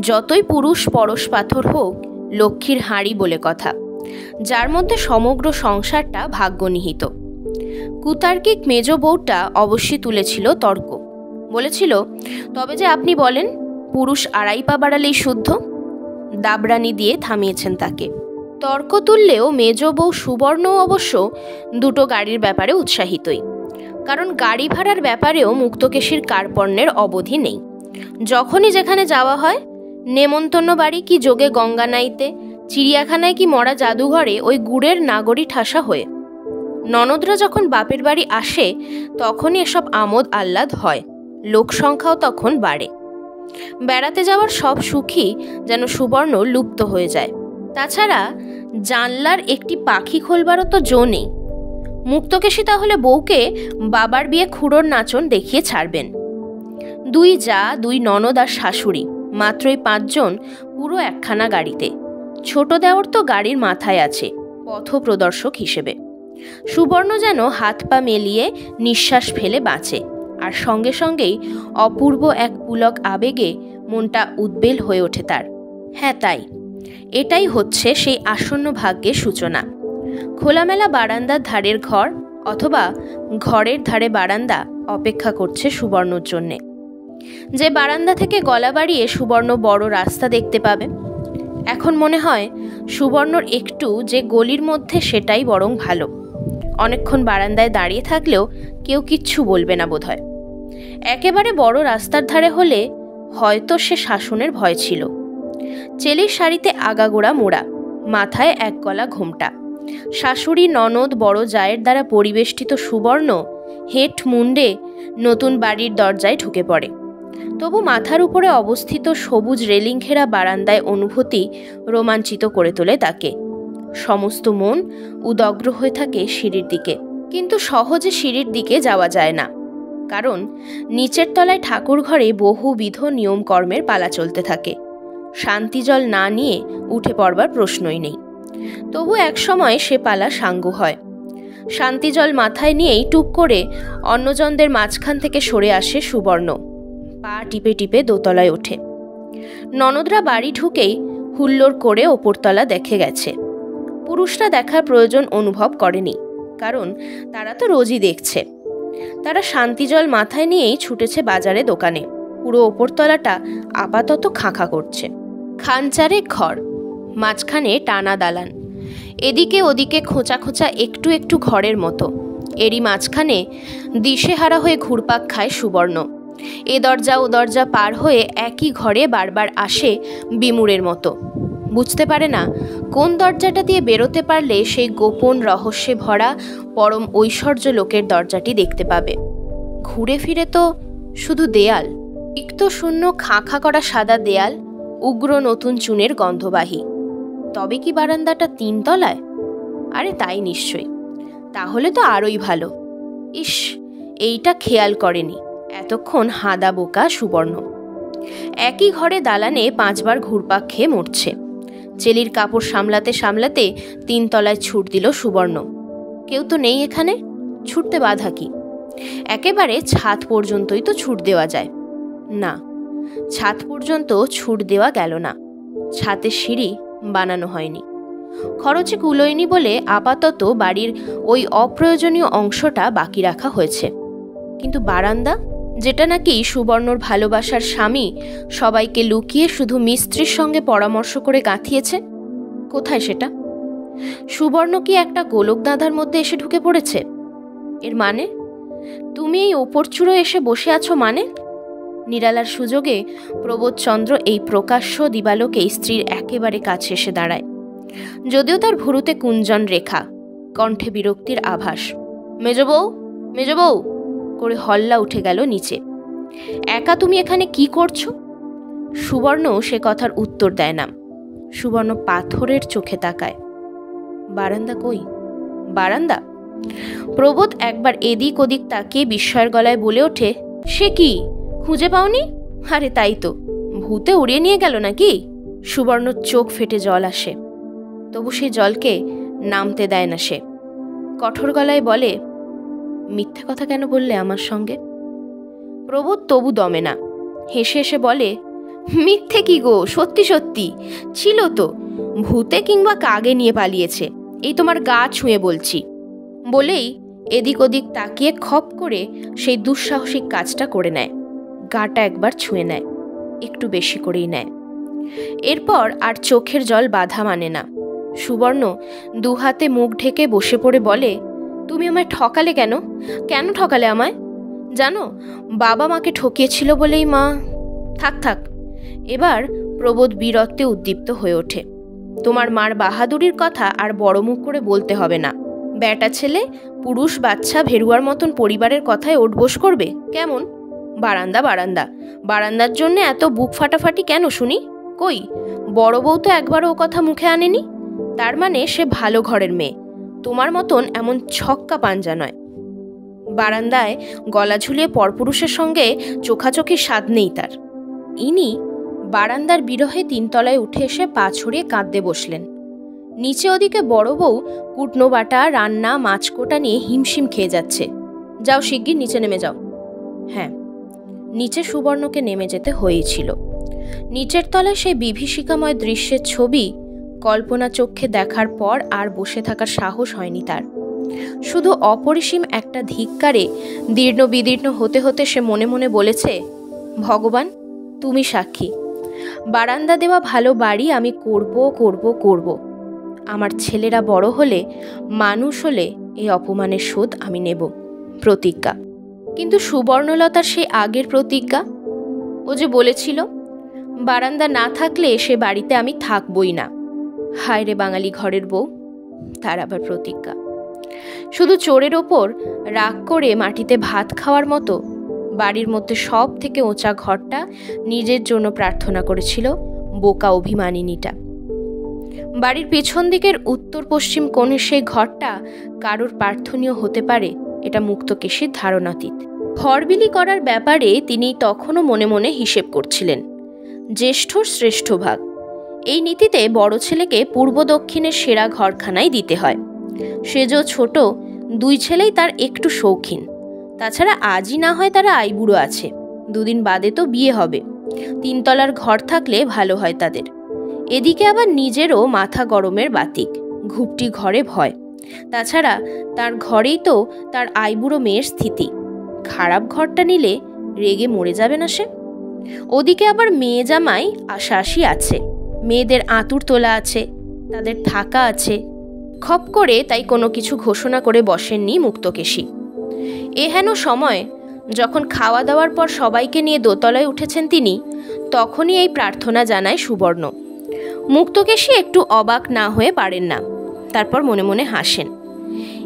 যতই পুরুষ পরশ পাথর হোক লক্ষ্মীর হাঁড়ি বলে কথা। যার মধ্যে সমগ্র সংসারটা ভাগ্য নিহিত কুতার্কিক মেজ বউটা অবশ্যই তুলেছিল তর্ক। বলেছিল, তবে যে আপনি বলেন, পুরুষ আড়াই পা বাড়ালেই শুদ্ধ? দাবরানি দিয়ে থামিয়েছেন তাকে। তর্ক তুললেও মেজ বউ সুবর্ণ অবশ্য দুটো গাড়ির ব্যাপারে উৎসাহিতই। কারণ গাড়ি ভাড়ার ব্যাপারেও মুক্তকেশীর কার্পণ্যের অবধি নেই। যখনই যেখানে যাওয়া হয় নেমন্তন্ন বাড়ি কি যোগে গঙ্গা নাইতে, চিড়িয়াখানায় কি মরা জাদুঘরে ওই গুড়ের নাগরী ঠাসা হয়ে? ননদরা যখন বাপের বাড়ি আসে, তখনই এসব আমোদ আহ্লাদ হয় লোক সংখ্যাও তখন বাড়ে। বেড়াতে যাওয়ার সব সুখী যেন সুবর্ণ লুপ্ত হয়ে যায়। তাছাড়া জানলার একটি পাখি খোলবারও তো জো নেই। মুক্তকেশী তাহলে বউকে বাবার বিয়ে খুঁড়োর নাচন দেখিয়ে ছাড়বেন। দুই যা, দুই ননদ আর শাশুড়ি। মাত্রই পাঁচজন পুরো একখানা গাড়িতে। ছোট দেওর তো গাড়ির মাথায় আছে পথ প্রদর্শক হিসেবে। সুবর্ণ যেন হাত পা মেলিয়ে নিঃশ্বাস ফেলে বাঁচে, আর সঙ্গে সঙ্গেই অপূর্ব এক পুলক আবেগে মনটা উদ্বেল হয়ে ওঠে তার। হ্যাঁ তাই। এটাই হচ্ছে সেই আসন্ন ভাগ্যের সূচনা। খোলামেলা বারান্দার ধারের ঘর অথবা ঘরের ধারে বারান্দা অপেক্ষা করছে সুবর্ণর জন্যে। যে বারান্দা থেকে গলা বাড়িয়ে সুবর্ণ বড় রাস্তা দেখতে পাবে। এখন মনে হয় সুবর্ণর একটু যে গলির মধ্যে সেটাই বরং ভালো। অনেকক্ষণ বারান্দায় দাঁড়িয়ে থাকলেও কেউ কিচ্ছু বলবে না বোধহয়। একেবারে বড় রাস্তার ধারে হলে হয়তো সে শাসনের ভয় ছিল। চেলির শাড়িতে আগাগোড়া মোড়া, মাথায় এক গলা ঘোমটা। শাশুড়ি, ননদ, বড় জায়ের দ্বারা পরিবেষ্টিত সুবর্ণ হেট মুন্ডে নতুন বাড়ির দরজায় ঢুকে পড়ে। তবু মাথার উপরে অবস্থিত সবুজ রেলিং ঘেরা বারান্দায় অনুভূতি রোমাঞ্চিত করে তোলে তাকে। সমস্ত মন উদগ্র হয়ে থাকে সিঁড়ির দিকে। কিন্তু সহজে সিঁড়ির দিকে যাওয়া যায় না। কারণ নিচের তলায় ঠাকুর ঘরে বহুবিধ নিয়মকর্মের পালা চলতে থাকে। শান্তি জল না নিয়ে উঠে পড়বার প্রশ্নই নেই। তবু এক সময় সে পালা সাঙ্গ হয়। শান্তি জল মাথায় নিয়েই টুক করে অন্যজনদের মাঝখান থেকে সরে আসে সুবর্ণ। পা টিপে টিপে দোতলায় ওঠে। ননদরা বাড়ি ঢুকেই হুল্লোড় করে ওপরতলা দেখে গেছে। পুরুষরা দেখার প্রয়োজন অনুভব করেনি, কারণ তারা তো রোজই দেখছে। তারা শান্তিজল মাথায় নিয়েই ছুটেছে বাজারে দোকানে। পুরো ওপরতলাটা আপাতত খাঁখা করছে। খানচারে ঘর, মাঝখানে টানা দালান। এদিকে ওদিকে খোঁচা খোঁচা একটু একটু ঘরের মতো। এরই মাঝখানে দিশেহারা হয়ে ঘুরপাক খায় সুবর্ণ। এ দরজা ও দরজা পার হয়ে একই ঘরে বারবার আসে বিমুরের মতো। বুঝতে পারে না, কোন দরজাটা দিয়ে বেরোতে পারলে সেই গোপন রহস্যে ভরা পরম ঐশ্বর্য লোকের দরজাটি দেখতে পাবে। ঘুরে ফিরে তো শুধু দেয়াল, তিক্ত শূন্য খাঁ করা সাদা দেয়াল, উগ্র নতুন চুনের গন্ধবাহী। তবে কি বারান্দাটা তিনতলায় আরে তাই নিশ্চয়ই। তাহলে তো আরই ভালো। ইস, এইটা খেয়াল করেনি। এতক্ষণ হাদা বোকা সুবর্ণ। একই ঘরে দালানে পাঁচবার ঘুরপাক খেয়ে মরছে। চেলির কাপড় সামলাতে সামলাতে তিনতলায় ছুট দিল সুবর্ণ। কেউ তো নেই এখানে? ছুটতে বাধা কি? একেবারে ছাদ পর্যন্তই তো ছুট দেওয়া যায়। না, ছাদ পর্যন্ত ছুট দেওয়া গেল না। ছাদের সিঁড়ি বানানো হয়নি। খরচে কুলোয়নি বলে আপাতত বাড়ির ওই অপ্রয়োজনীয় অংশটা বাকি রাখা হয়েছে। কিন্তু বারান্দা? যেটা নাকি সুবর্ণর ভালোবাসার স্বামী সবাইকে লুকিয়ে শুধু মিস্ত্রির সঙ্গে পরামর্শ করে গাঁথিয়েছে কোথায় সেটা? সুবর্ণ কি একটা গোলক দাঁধার মধ্যে এসে ঢুকে পড়েছে? এর মানে? তুমি এই ওপর চূড়ো এসে বসে আছো মানে? নিরালার সুযোগে প্রবোধচন্দ্র এই প্রকাশ্য দিবালোকে স্ত্রীর একেবারে কাছে এসে দাঁড়ায়। যদিও তার ভুরুতে কুঞ্জন রেখা, কণ্ঠে বিরক্তির আভাস। মেজবউ মেজবউ করে হল্লা উঠে গেল নিচে। একা তুমি এখানে কি করছ? সুবর্ণ সে কথার উত্তর দেয় না। সুবর্ণ পাথরের চোখে তাকায়। বারান্দা কই? বারান্দা? প্রবোধ একবার এদিক ওদিক তাকিয়ে বিস্ময়ের গলায় বলে ওঠে, সে কি? খুঁজে পাওনি? আরে তাই তো। ভূতে উড়িয়ে নিয়ে গেল নাকি? সুবর্ণ চোখ ফেটে জল আসে। তবু সেই জলকে নামতে দেয় না সে। কঠোর গলায় বলে মিথ্যে কথা কেন বললে আমার সঙ্গে? প্রবোধ তবু দমে না। হেসে হেসে বলে, মিথ্যে কি গো? সত্যি সত্যি। ছিল তো। ভূতে কিংবা কাগে নিয়ে পালিয়েছে? এই তোমার গা ছুঁয়ে বলছি। বলেই এদিক ওদিক তাকিয়ে খপ করে সেই দুঃসাহসিক কাজটা করে নেয়। গাটা একবার ছুঁয়ে নেয়। একটু বেশি করেই নেয়। এরপর আর চোখের জল বাধা মানে না। সুবর্ণ দু হাতে মুখ ঢেকে বসে পড়ে বলে তুমি আমায় ঠকালে কেন? কেন ঠকালে আমায়? জানো, বাবা মাকে ঠকিয়েছিল বলেই মা থাক থাক। এবার প্রবোধ বীরত্বে উদ্দীপ্ত হয়ে ওঠে। তোমার মার বাহাদুরির কথা আর বড় মুখ করে বলতে হবে না। ব্যাটা ছেলে, পুরুষ, বাচ্চা ভেরুয়ার মতন পরিবারের কথায় ওঠবোস করবে? কেমন? বারান্দা বারান্দা। বারান্দার জন্য এত বুক ফাটাফাটি কেন শুনি? কই, বড় বউ তো একবারও ও কথা মুখে আনেনি? তার মানে সে ভালো ঘরের মেয়ে। তোমার মতন এমন ছক্কা পাঞ্জা নয়। বারান্দায় গলা ঝুলিয়ে পরপুরুষের সঙ্গে চোখাচোখি স্বাদ নেই তার। ইনি বারান্দার বিরহে তিনতলায় উঠে এসে পা ছড়িয়ে কাঁদতে বসলেন। নিচে ওদিকে বড় বউ কুটনো বাটা, রান্না, মাছকোটা নিয়ে হিমশিম খেয়ে যাচ্ছে। যাও শিগগির নিচে নেমে যাও। হ্যাঁ নিচে সুবর্ণকে নেমে যেতে হয়েছিল। নিচের তলায় সেই বিভীষিকাময় দৃশ্যের ছবি কল্পনা চক্ষে দেখার পর আর বসে থাকার সাহস হয়নি তার। শুধু অপরিসীম একটা ধিক্কারে দীর্ণ বিদীর্ণ হতে হতে সে মনে মনে বলেছে, ভগবান, তুমি সাক্ষী। বারান্দা দেওয়া ভালো বাড়ি আমি করব করব করব। আমার ছেলেরা বড় হলে, মানুষ হলে এই অপমানের শোধ আমি নেব, প্রতিজ্ঞা। কিন্তু সুবর্ণলতার সেই আগের প্রতিজ্ঞা? ও যে বলেছিল, বারান্দা না থাকলে সে বাড়িতে আমি থাকবই না। হায় রে বাঙালি ঘরের বউ, তার আবার প্রতিজ্ঞা। শুধু চোরের ওপর রাগ করে মাটিতে ভাত খাওয়ার মতো বাড়ির মধ্যে সব থেকে ওঁচা ঘরটা নিজের জন্য প্রার্থনা করেছিল বোকা অভিমানিনীটা। বাড়ির পেছন দিকের উত্তর পশ্চিম কোণে সেই ঘরটা কারোর প্রার্থনীয় হতে পারে, এটা মুক্তকেশীর ধারণাতীত। ঘরবিলি করার ব্যাপারে তিনি তখনও মনে মনে হিসেব করছিলেন, জ্যেষ্ঠ শ্রেষ্ঠ ভাগ। এই নীতিতে বড় ছেলেকে পূর্ব দক্ষিণের সেরা ঘরখানায় দিতে হয়। সেজো ছোট, দুই ছেলেই তার একটু শৌখিন। তাছাড়া আজই না হয় তারা আইবুড়ো আছে। দুদিন বাদে তো বিয়ে হবে। তিনতলার ঘর থাকলে ভালো হয় তাদের। এদিকে আবার নিজেরও মাথা গরমের বাতিক। ঘুপটি ঘরে ভয়। তাছাড়া তার ঘরেই তো তার আইবুড়ো মেয়ের স্থিতি। খারাপ ঘরটা নিলে রেগে মরে যাবে না সে? ওদিকে আবার মেয়ে জামাই আশাআশি আছে। মেয়েদের আঁতুর তোলা আছে, তাদের থাকা আছে। খপ করে তাই কোনো কিছু ঘোষণা করে বসেননি মুক্তকেশী। এহেন সময়, যখন খাওয়া দাওয়ার পর সবাইকে নিয়ে দোতলায় উঠেছেন তিনি, তখনই এই প্রার্থনা জানায় সুবর্ণ। মুক্তকেশী একটু অবাক না হয়ে পারেন না, তারপর মনে মনে হাসেন।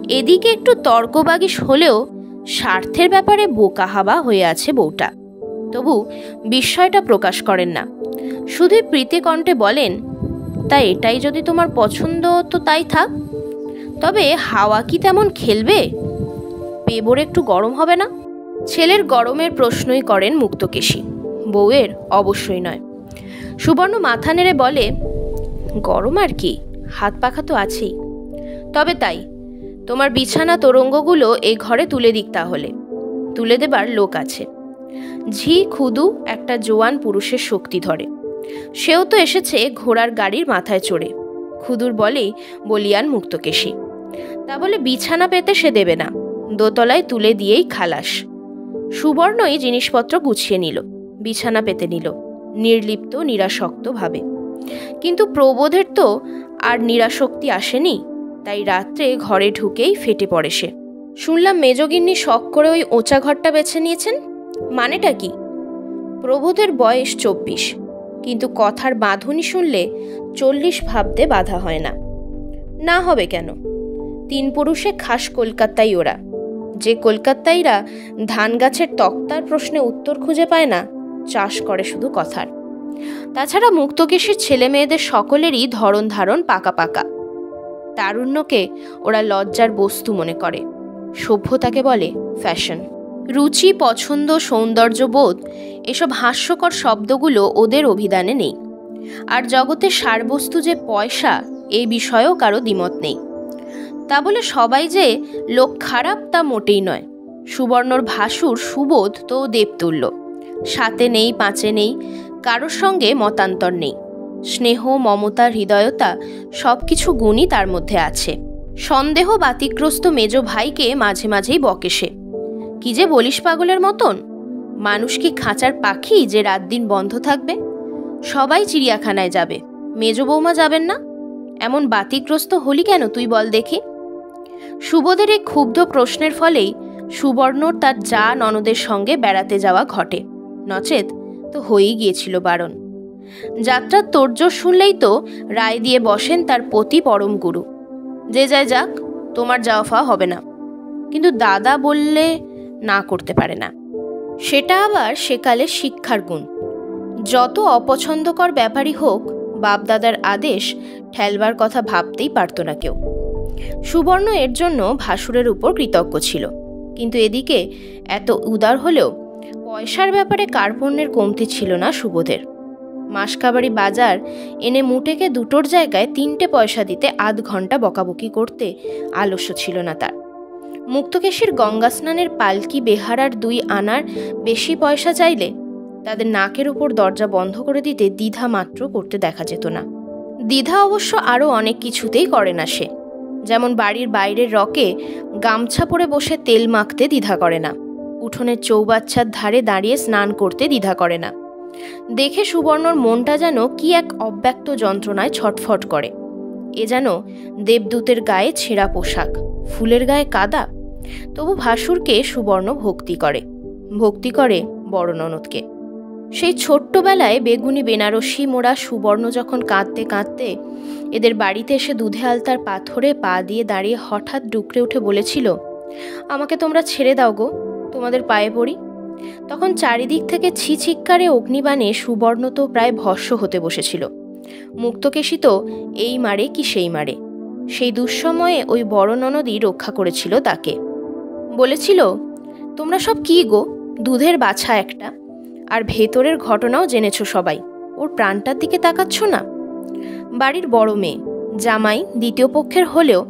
এদিকে একটু তর্কবাগিস হলেও স্বার্থের ব্যাপারে বোকা হাবা হয়ে আছে বউটা। তবু বিস্ময়টা প্রকাশ করেন না। শুধুই প্রীতিকণ্ঠে বলেন, তা এটাই যদি তোমার পছন্দ, তো তাই থাক। তবে হাওয়া কি তেমন খেলবে? পেবর একটু গরম হবে না? ছেলের গরমের প্রশ্নই করেন মুক্তকেশী। বউয়ের অবশ্যই নয়। সুবর্ণ মাথা নেড়ে বলে, গরম আর কি, হাত পাখা তো আছেই। তবে তাই, তোমার বিছানা তোরঙ্গগুলো এই ঘরে তুলে দিক তাহলে। তুলে দেবার লোক আছে। ঝি খুদু একটা জোয়ান পুরুষের শক্তি ধরে। সেও তো এসেছে ঘোড়ার গাড়ির মাথায় চড়ে। খুদুর বলেই বলিয়ান মুক্তকেশী তা বলে বিছানা পেতে সে দেবে না। দোতলায় তুলে দিয়েই খালাস। সুবর্ণই জিনিসপত্র গুছিয়ে নিল, বিছানা পেতে নিল, নির্লিপ্ত নিরাসক্ত ভাবে কিন্তু প্রবোধের তো আর নিরাশক্তি আসেনি, তাই রাত্রে ঘরে ঢুকেই ফেটে পড়ে সে। শুনলাম মেজগিন্নি শখ করে ওই ওচা ঘরটা বেছে নিয়েছেন। মানেটা কি? প্রবোধের বয়স চব্বিশ। কিন্তু কথার বাঁধুনি শুনলে চল্লিশ ভাবতে বাধা হয় না। না হবে কেন? তিন পুরুষে খাস কলকাতাই ওরা। যে কলকাতাইরা ধান গাছের তক্তার প্রশ্নে উত্তর খুঁজে পায় না, চাষ করে শুধু কথার। তাছাড়া মুক্তকেশীর ছেলে মেয়েদের সকলেরই ধরন ধারণ পাকা পাকা। তারুণ্যকে ওরা লজ্জার বস্তু মনে করে। সভ্যতাকে বলে ফ্যাশন। রুচি, পছন্দ, সৌন্দর্যবোধ, এসব হাস্যকর শব্দগুলো ওদের অভিধানে নেই। আর জগতের সারবস্তু যে পয়সা এই বিষয়েও কারও দ্বিমত নেই। তা বলে সবাই যে লোক খারাপ তা মোটেই নয়। সুবর্ণর ভাসুর সুবোধ তো দেবতুল্য। সাতে নেই, পাঁচে নেই, কারোর সঙ্গে মতান্তর নেই। স্নেহ, মমতা, হৃদয়তা সব কিছু গুণই তার মধ্যে আছে। সন্দেহ বাতিগ্রস্ত মেজ ভাইকে মাঝে মাঝেই বকে সে কি যে বলিস পাগলের মতন? মানুষ কি খাঁচার পাখি যে রাত দিন বন্ধ থাকবে? সবাই চিড়িয়াখানায় যাবে। মেজ বৌমা যাবেন না? এমন বাতিগ্রস্ত হলি কেন তুই বল দেখি? সুবোধের এই ক্ষুব্ধ প্রশ্নের ফলেই সুবর্ণর তার যা ননদের সঙ্গে বেড়াতে যাওয়া ঘটে। নচেত তো হয়েই গিয়েছিল বারণ। যাত্রার তোরজোর শুনলেই তো রায় দিয়ে বসেন তার পতি পরম গুরু। যে যায় যাক, তোমার যাওয়া ফাওয়া হবে না। কিন্তু দাদা বললে না করতে পারে না। সেটা আবার সেকালে শিক্ষার গুণ। যত অপছন্দকর ব্যাপারই হোক, বাপদাদার আদেশ ঠেলবার কথা ভাবতেই পারত না কেউ। সুবর্ণ এর জন্য ভাসুরের উপর কৃতজ্ঞ ছিল। কিন্তু এদিকে এত উদার হলেও পয়সার ব্যাপারে কার্পণ্যের কমতি ছিল না সুবোধের। মাসকাবাড়ি বাজার এনে মুটেকে দুটোর জায়গায় তিনটে পয়সা দিতে আধ ঘণ্টা বকাবকি করতে আলস্য ছিল না তার। মুক্তকেশীর গঙ্গা স্নানের পালকি বেহারার দুই আনার বেশি পয়সা চাইলে তাদের নাকের ওপর দরজা বন্ধ করে দিতে দ্বিধা মাত্র করতে দেখা যেত না। দ্বিধা অবশ্য আরও অনেক কিছুতেই করে না সে। যেমন বাড়ির বাইরের রকে গামছা পরে বসে তেল মাখতে দ্বিধা করে না। উঠোনের চৌবাচ্চার ধারে দাঁড়িয়ে স্নান করতে দ্বিধা করে না। দেখে সুবর্ণর মনটা যেন কি এক অব্যক্ত যন্ত্রণায় ছটফট করে। এ যেন দেবদূতের গায়ে ছেঁড়া পোশাক, ফুলের গায়ে কাদা তবু ভাসুরকে সুবর্ণ ভক্তি করে। ভক্তি করে বড় ননদকে। সেই ছোট্টবেলায় বেগুনি, বেনারসি মোড়া সুবর্ণ যখন কাঁদতে কাঁদতে এদের বাড়িতে এসে দুধে আলতার পাথরে পা দিয়ে দাঁড়িয়ে হঠাৎ ডুকরে উঠে বলেছিল, আমাকে তোমরা ছেড়ে দাও গো, তোমাদের পায়ে পড়ি। তখন চারিদিক থেকে ছিচিক্কারে অগ্নিবাণে সুবর্ণ তো প্রায় ভস্য হতে বসেছিল। মুক্তকেশী তো এই মারে কি সেই মারে? সেই দুঃসময়ে ওই বড় ননদই রক্ষা করেছিল তাকে। বলেছিল, তোমরা সব কি গো? দুধের বাছা একটা। আর ভেতরের ঘটনাও জেনেছ সবাই। ওর প্রাণটার দিকে তাকাচ্ছ না? বাড়ির বড় মেয়ে, জামাই দ্বিতীয় পক্ষের হলেও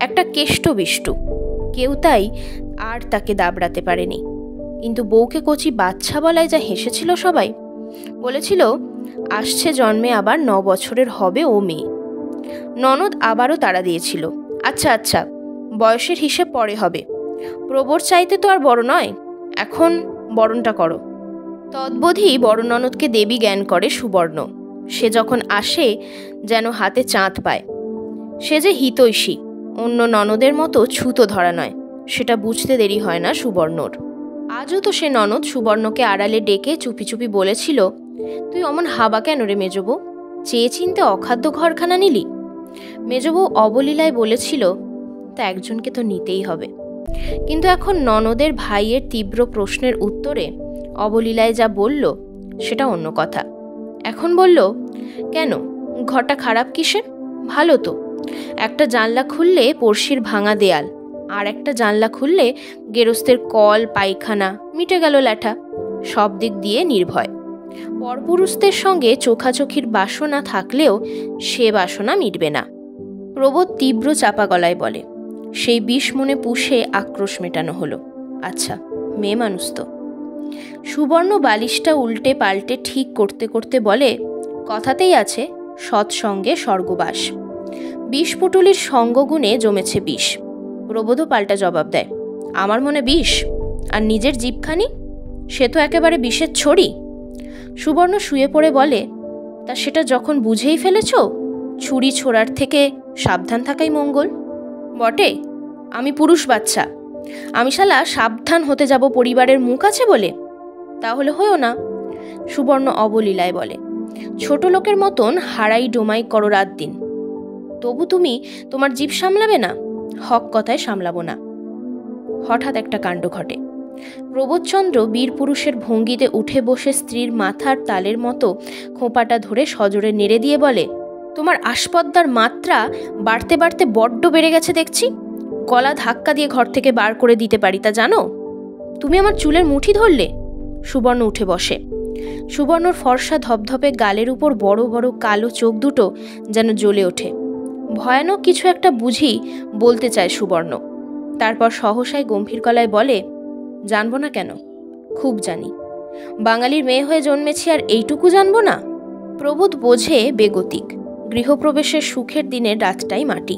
একটা কেষ্টবিষ্টু। কেউ তাই আর তাকে দাবড়াতে পারেনি। কিন্তু বউকে কচি বাচ্চা বলায় যা হেসেছিল সবাই। বলেছিল, আসছে জন্মে আবার ন বছরের হবে ও মেয়ে। ননদ আবারও তাড়া দিয়েছিল আচ্ছা আচ্ছা বয়সের হিসেব পরে হবে। প্রবর চাইতে তো আর বড় নয়। এখন বরণটা করো। তদ্বোধি বড় ননদকে দেবী জ্ঞান করে সুবর্ণ। সে যখন আসে, যেন হাতে চাঁদ পায়। সে যে হিতৈষী, অন্য ননদের মতো ছুতো ধরা নয়। সেটা বুঝতে দেরি হয় না সুবর্ণর। আজও তো সে ননদ সুবর্ণকে আড়ালে ডেকে চুপি চুপি বলেছিল, তুই অমন হাবা কেন রে মেজবউ চেয়ে চিনতে অখাদ্য ঘরখানা নিলি? মেজবউ অবলীলায় বলেছিল, তা একজনকে তো নিতেই হবে। কিন্তু এখন ননদের ভাইয়ের তীব্র প্রশ্নের উত্তরে অবলীলায় যা বলল, সেটা অন্য কথা। এখন বলল, কেন? ঘরটা খারাপ কিসের? ভালো তো। একটা জানলা খুললে পড়শির ভাঙা দেয়াল, আর একটা জানলা খুললে গেরস্তের কল, পায়খানা, মিটে গেল ল্যাঠা, সব দিক দিয়ে নির্ভয়। পরপুরুষদের সঙ্গে চোখাচোখির বাসনা থাকলেও সে বাসনা মিটবে না। প্রবোধ তীব্র চাপা গলায় বলে সেই বিষ মনে পুষে আক্রোশ মেটানো হলো। আচ্ছা মেয়ে মানুষ তো। সুবর্ণ বালিশটা উল্টে পাল্টে ঠিক করতে করতে বলে, কথাতেই আছে, সৎসঙ্গে স্বর্গবাস। বিষ পুটুলির সঙ্গগুণে জমেছে বিষ। প্রবোধও পাল্টা জবাব দেয়, আমার মনে বিষ? আর নিজের জীবখানি? সে তো একেবারে বিষের ছড়ি। সুবর্ণ শুয়ে পড়ে বলে, তা সেটা যখন বুঝেই ফেলেছ? ছুরি ছোড়ার থেকে সাবধান থাকাই মঙ্গল। বটে? আমি পুরুষ বাচ্চা। আমি শালা সাবধান হতে যাব পরিবারের মুখ আছে বলে? তাহলে হয়েও না, সুবর্ণ অবলীলায় বলে। ছোট লোকের মতন হারাই ডোমাই করো রাত দিন। তবু তুমি তোমার জীব সামলাবে না? হক কথায় সামলাবো না। হঠাৎ একটা কাণ্ড ঘটে। প্রবোধচন্দ্র বীর পুরুষের ভঙ্গিতে উঠে বসে স্ত্রীর মাথার তালের মতো খোঁপাটা ধরে সজোরে নেড়ে দিয়ে বলে তোমার আসপদ্দার মাত্রা বাড়তে বাড়তে বড্ড বেড়ে গেছে দেখছি। গলা ধাক্কা দিয়ে ঘর থেকে বার করে দিতে পারি তা জানো? তুমি আমার চুলের মুঠি ধরলে? সুবর্ণ উঠে বসে। সুবর্ণর ফর্সা ধপধপে গালের উপর বড় বড় কালো চোখ দুটো যেন জ্বলে ওঠে। ভয়ানক কিছু একটা বুঝি বলতে চায় সুবর্ণ। তারপর সহসায় গম্ভীর গলায় বলে, জানব না কেন? খুব জানি। বাঙালির মেয়ে হয়ে জন্মেছি আর এইটুকু জানব না? প্রবোধ বোঝে বেগতিক। গৃহপ্রবেশের সুখের দিনে রাতটাই মাটি।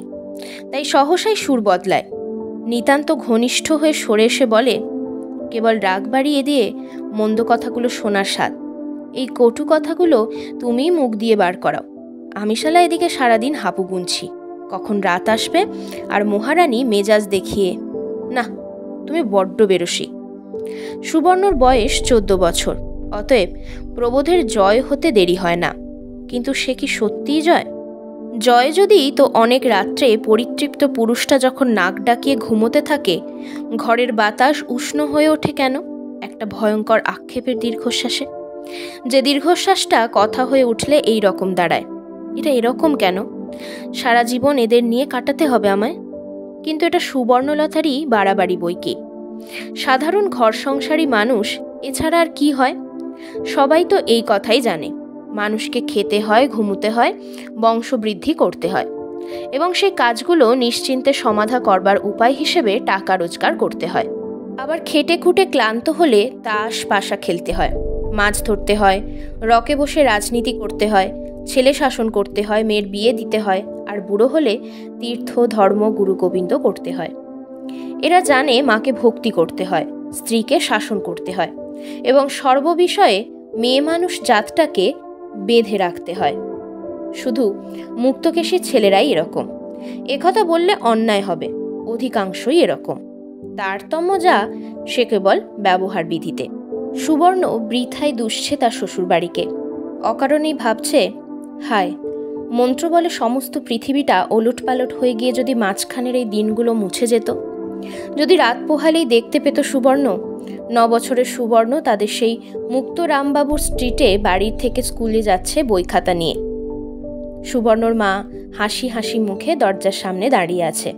তাই সহসাই সুর বদলায়। নিতান্ত ঘনিষ্ঠ হয়ে সরে এসে বলে, কেবল রাগ বাড়িয়ে দিয়ে মন্দ কথাগুলো শোনার স্বাদ। এই কটু কথাগুলো তুমিই মুখ দিয়ে বার করাও। আমি শালা এদিকে সারাদিন হাপু গুনছি। কখন রাত আসবে আর মহারানী মেজাজ দেখিয়ে, না, তুমি বড্ড বেরসি সুবর্ণর বয়স চোদ্দ বছর। অতএব প্রবোধের জয় হতে দেরি হয় না। কিন্তু সে কি সত্যিই জয়? জয় যদি তো অনেক রাত্রে পরিতৃপ্ত পুরুষটা যখন নাক ডাকিয়ে ঘুমোতে থাকে, ঘরের বাতাস উষ্ণ হয়ে ওঠে কেন? একটা ভয়ঙ্কর আক্ষেপের দীর্ঘশ্বাসে। যে দীর্ঘশ্বাসটা কথা হয়ে উঠলে এই রকম দাঁড়ায়। এটা এরকম কেন? সারা জীবন এদের নিয়ে কাটাতে হবে আমায়। কিন্তু এটা সুবর্ণলতারই বাড়াবাড়ি বই কি? সাধারণ ঘর সংসারী মানুষ, এছাড়া আর কি হয়? সবাই তো এই কথাই জানে। মানুষকে খেতে হয়, ঘুমুতে হয়, বংশবৃদ্ধি করতে হয়। এবং সেই কাজগুলো নিশ্চিন্তে সমাধা করবার উপায় হিসেবে টাকা রোজগার করতে হয়। আবার খেটে খুঁটে ক্লান্ত হলে তাস, পাশা খেলতে হয়। মাছ ধরতে হয়, রকে বসে রাজনীতি করতে হয়, ছেলে শাসন করতে হয়, মেয়ের বিয়ে দিতে হয়, আর বুড়ো হলে তীর্থ, ধর্ম, গুরু গোবিন্দ করতে হয়। এরা জানে মাকে ভক্তি করতে হয়, স্ত্রীকে শাসন করতে হয়। এবং সর্ববিষয়ে মেয়ে মানুষ জাতটাকে বেঁধে রাখতে হয়। শুধু মুক্তকেশী ছেলেরাই এরকম। একথা বললে অন্যায় হবে, অধিকাংশই এরকম। তারতম্য যা, সে কেবল ব্যবহার বিধিতে। সুবর্ণ বৃথায় দুষছে তার শ্বশুরবাড়িকে। অকারণেই ভাবছে, হায় মন্ত্র বলে সমস্ত পৃথিবীটা ওলটপালট হয়ে গিয়ে যদি মাঝখানের এই দিনগুলো মুছে যেত? যদি রাত পোহালেই দেখতে পেত সুবর্ণ ন বছরের সুবর্ণ তাদের সেই মুক্ত রামবাবুর স্ট্রিটে বাড়ির থেকে স্কুলে যাচ্ছে বই খাতা নিয়ে। সুবর্ণর মা হাসি হাসি মুখে দরজার সামনে দাঁড়িয়ে আছে।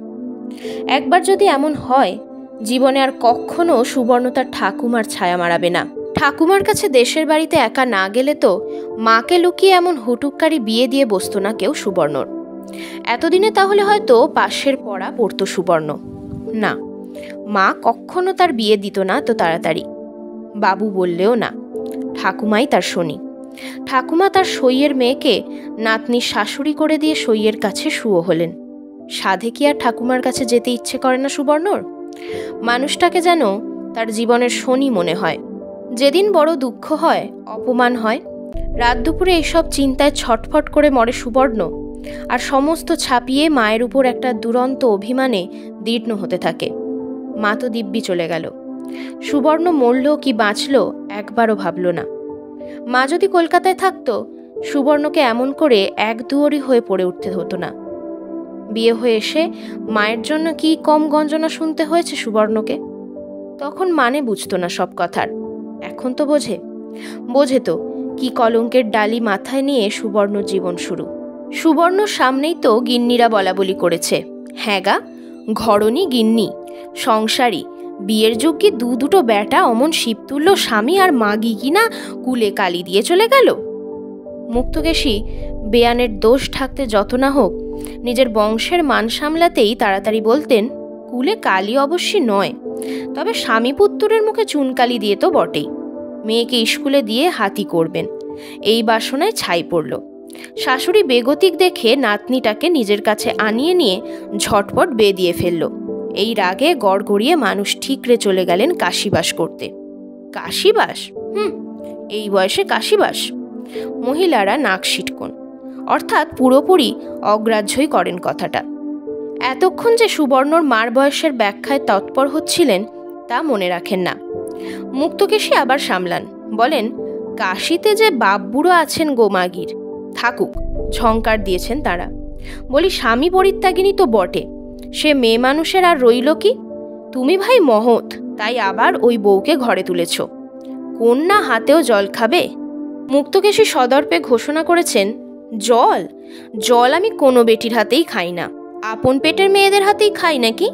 একবার যদি এমন হয়, জীবনে আর কখনো সুবর্ণ তার ঠাকুমার ছায়া মারাবে না। ঠাকুমার কাছে দেশের বাড়িতে একা না গেলে তো মাকে লুকিয়ে এমন হুটুককারী বিয়ে দিয়ে বসতো না কেউ সুবর্ণর। এতদিনে তাহলে হয়তো পাশের পড়া পড়তো সুবর্ণ। না মা কখনো তার বিয়ে দিত না তো তাড়াতাড়ি। বাবু বললেও না। ঠাকুমাই তার শনি। ঠাকুমা তার সইয়ের মেয়েকে নাতনির শাশুড়ি করে দিয়ে সইয়ের কাছে শুয়ো হলেন। সাধে কি আর ঠাকুমার কাছে যেতে ইচ্ছে করে না সুবর্ণর? মানুষটাকে যেন তার জীবনের শনি মনে হয়। যেদিন বড় দুঃখ হয়, অপমান হয়, রাত দুপুরে এইসব চিন্তায় ছটফট করে মরে সুবর্ণ। আর সমস্ত ছাপিয়ে মায়ের উপর একটা দুরন্ত অভিমানে দীর্ণ হতে থাকে। মা তো দিব্যি চলে গেল। সুবর্ণ মরল কি বাঁচল একবারও ভাবল না। মা যদি কলকাতায় থাকতো, সুবর্ণকে এমন করে এক দুয়ারি হয়ে পড়ে উঠতে হতো না। বিয়ে হয়ে এসে মায়ের জন্য কি কম গঞ্জনা শুনতে হয়েছে সুবর্ণকে? তখন মানে বুঝতো না সব কথার। এখন তো বোঝে। বোঝে তো কি কলঙ্কের ডালি মাথায় নিয়ে সুবর্ণ জীবন শুরু। সুবর্ণ সামনেই তো গিন্নিরা বলা বলি করেছে। হ্যাঁ গা, ঘরণী গিন্নি। সংসারী, বিয়ের যোগ্যে দু দুটো ব্যাটা অমন শিবতুল্য স্বামী আর মাগি কিনা কুলে কালি দিয়ে চলে গেল। মুক্তকেশী, বেয়ানের দোষ ঢাকতে যত না হোক, নিজের বংশের মান সামলাতেই তাড়াতাড়ি বলতেন, কুলে কালি অবশ্যই নয়, তবে স্বামী পুত্তুরের মুখে চুনকালি দিয়ে তো বটেই। মেয়েকে স্কুলে দিয়ে হাতি করবেন, এই বাসনায় ছাই পড়ল। শাশুড়ি বেগতিক দেখে নাতনিটাকে নিজের কাছে আনিয়ে নিয়ে ঝটপট বে দিয়ে ফেলল। এই রাগে গড় গড়িয়ে মানুষ ঠিকরে চলে গেলেন কাশিবাস করতে। কাশিবাস? হুম, এই বয়সে কাশিবাস। মহিলারা নাক সিটকন। অর্থাৎ পুরোপুরি অগ্রাহ্যই করেন কথাটা। এতক্ষণ যে সুবর্ণর মার বয়সের ব্যাখ্যায় তৎপর হচ্ছিলেন, তা মনে রাখেন না। মুক্তকেশী আবার সামলান, বলেন, কাশিতে যে বাপ বুড়ো আছেন গোমাগির থাকুক ঝঙ্কার দিয়েছেন তারা। বলি, স্বামী পরিত্যাগিনী তো বটে। সে মেয়ে মানুষের আর রইল কি? তুমি ভাই মহৎ, তাই আবার ওই বউকে ঘরে তুলেছ। কন্যা হাতেও জল খাবে? মুক্তকেশী সদর্পে ঘোষণা করেছেন, জল? জল আমি কোনো বেটির হাতেই খাই না। আপন পেটের মেয়েদের হাতেই খাই নাকি?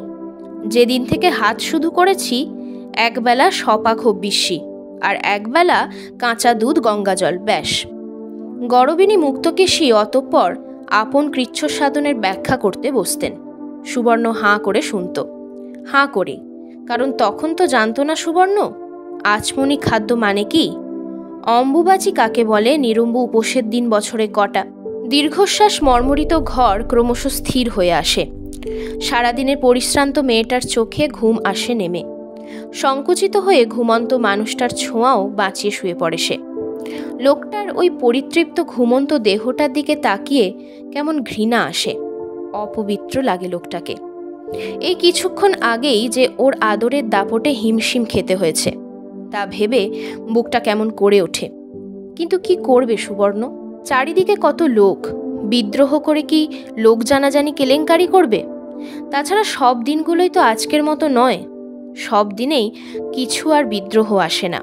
যেদিন থেকে হাত শুধু করেছি, একবেলা সপাক হব্বিসি আর একবেলা কাঁচা দুধ গঙ্গা জল, ব্যাস। গরবিনী মুক্তকেশী অতঃপর আপন কৃচ্ছ সাধনের ব্যাখ্যা করতে বসতেন। সুবর্ণ হাঁ করে শুনত। হাঁ করে, কারণ তখন তো জানতো না সুবর্ণ। আচমনি খাদ্য মানে কি? অম্বুবাচি কাকে বলে? নিরম্বু উপোসের দিন বছরে কটা। দীর্ঘশ্বাস মর্মরিত ঘর ক্রমশ স্থির হয়ে আসে। সারাদিনের পরিশ্রান্ত মেয়েটার চোখে ঘুম আসে নেমে। সংকুচিত হয়ে ঘুমন্ত মানুষটার ছোঁয়াও বাঁচিয়ে শুয়ে পড়ে সে। লোকটার ওই পরিতৃপ্ত ঘুমন্ত দেহটার দিকে তাকিয়ে কেমন ঘৃণা আসে। অপবিত্র লাগে লোকটাকে। এই কিছুক্ষণ আগেই যে ওর আদরের দাপটে হিমশিম খেতে হয়েছে, তা ভেবে বুকটা কেমন করে ওঠে। কিন্তু কি করবে সুবর্ণ? চারিদিকে কত লোক? বিদ্রোহ করে কি লোক জানাজানি কেলেঙ্কারি করবে? তাছাড়া সব দিনগুলোই তো আজকের মতো নয়। সব দিনেই কিছু আর বিদ্রোহ আসে না।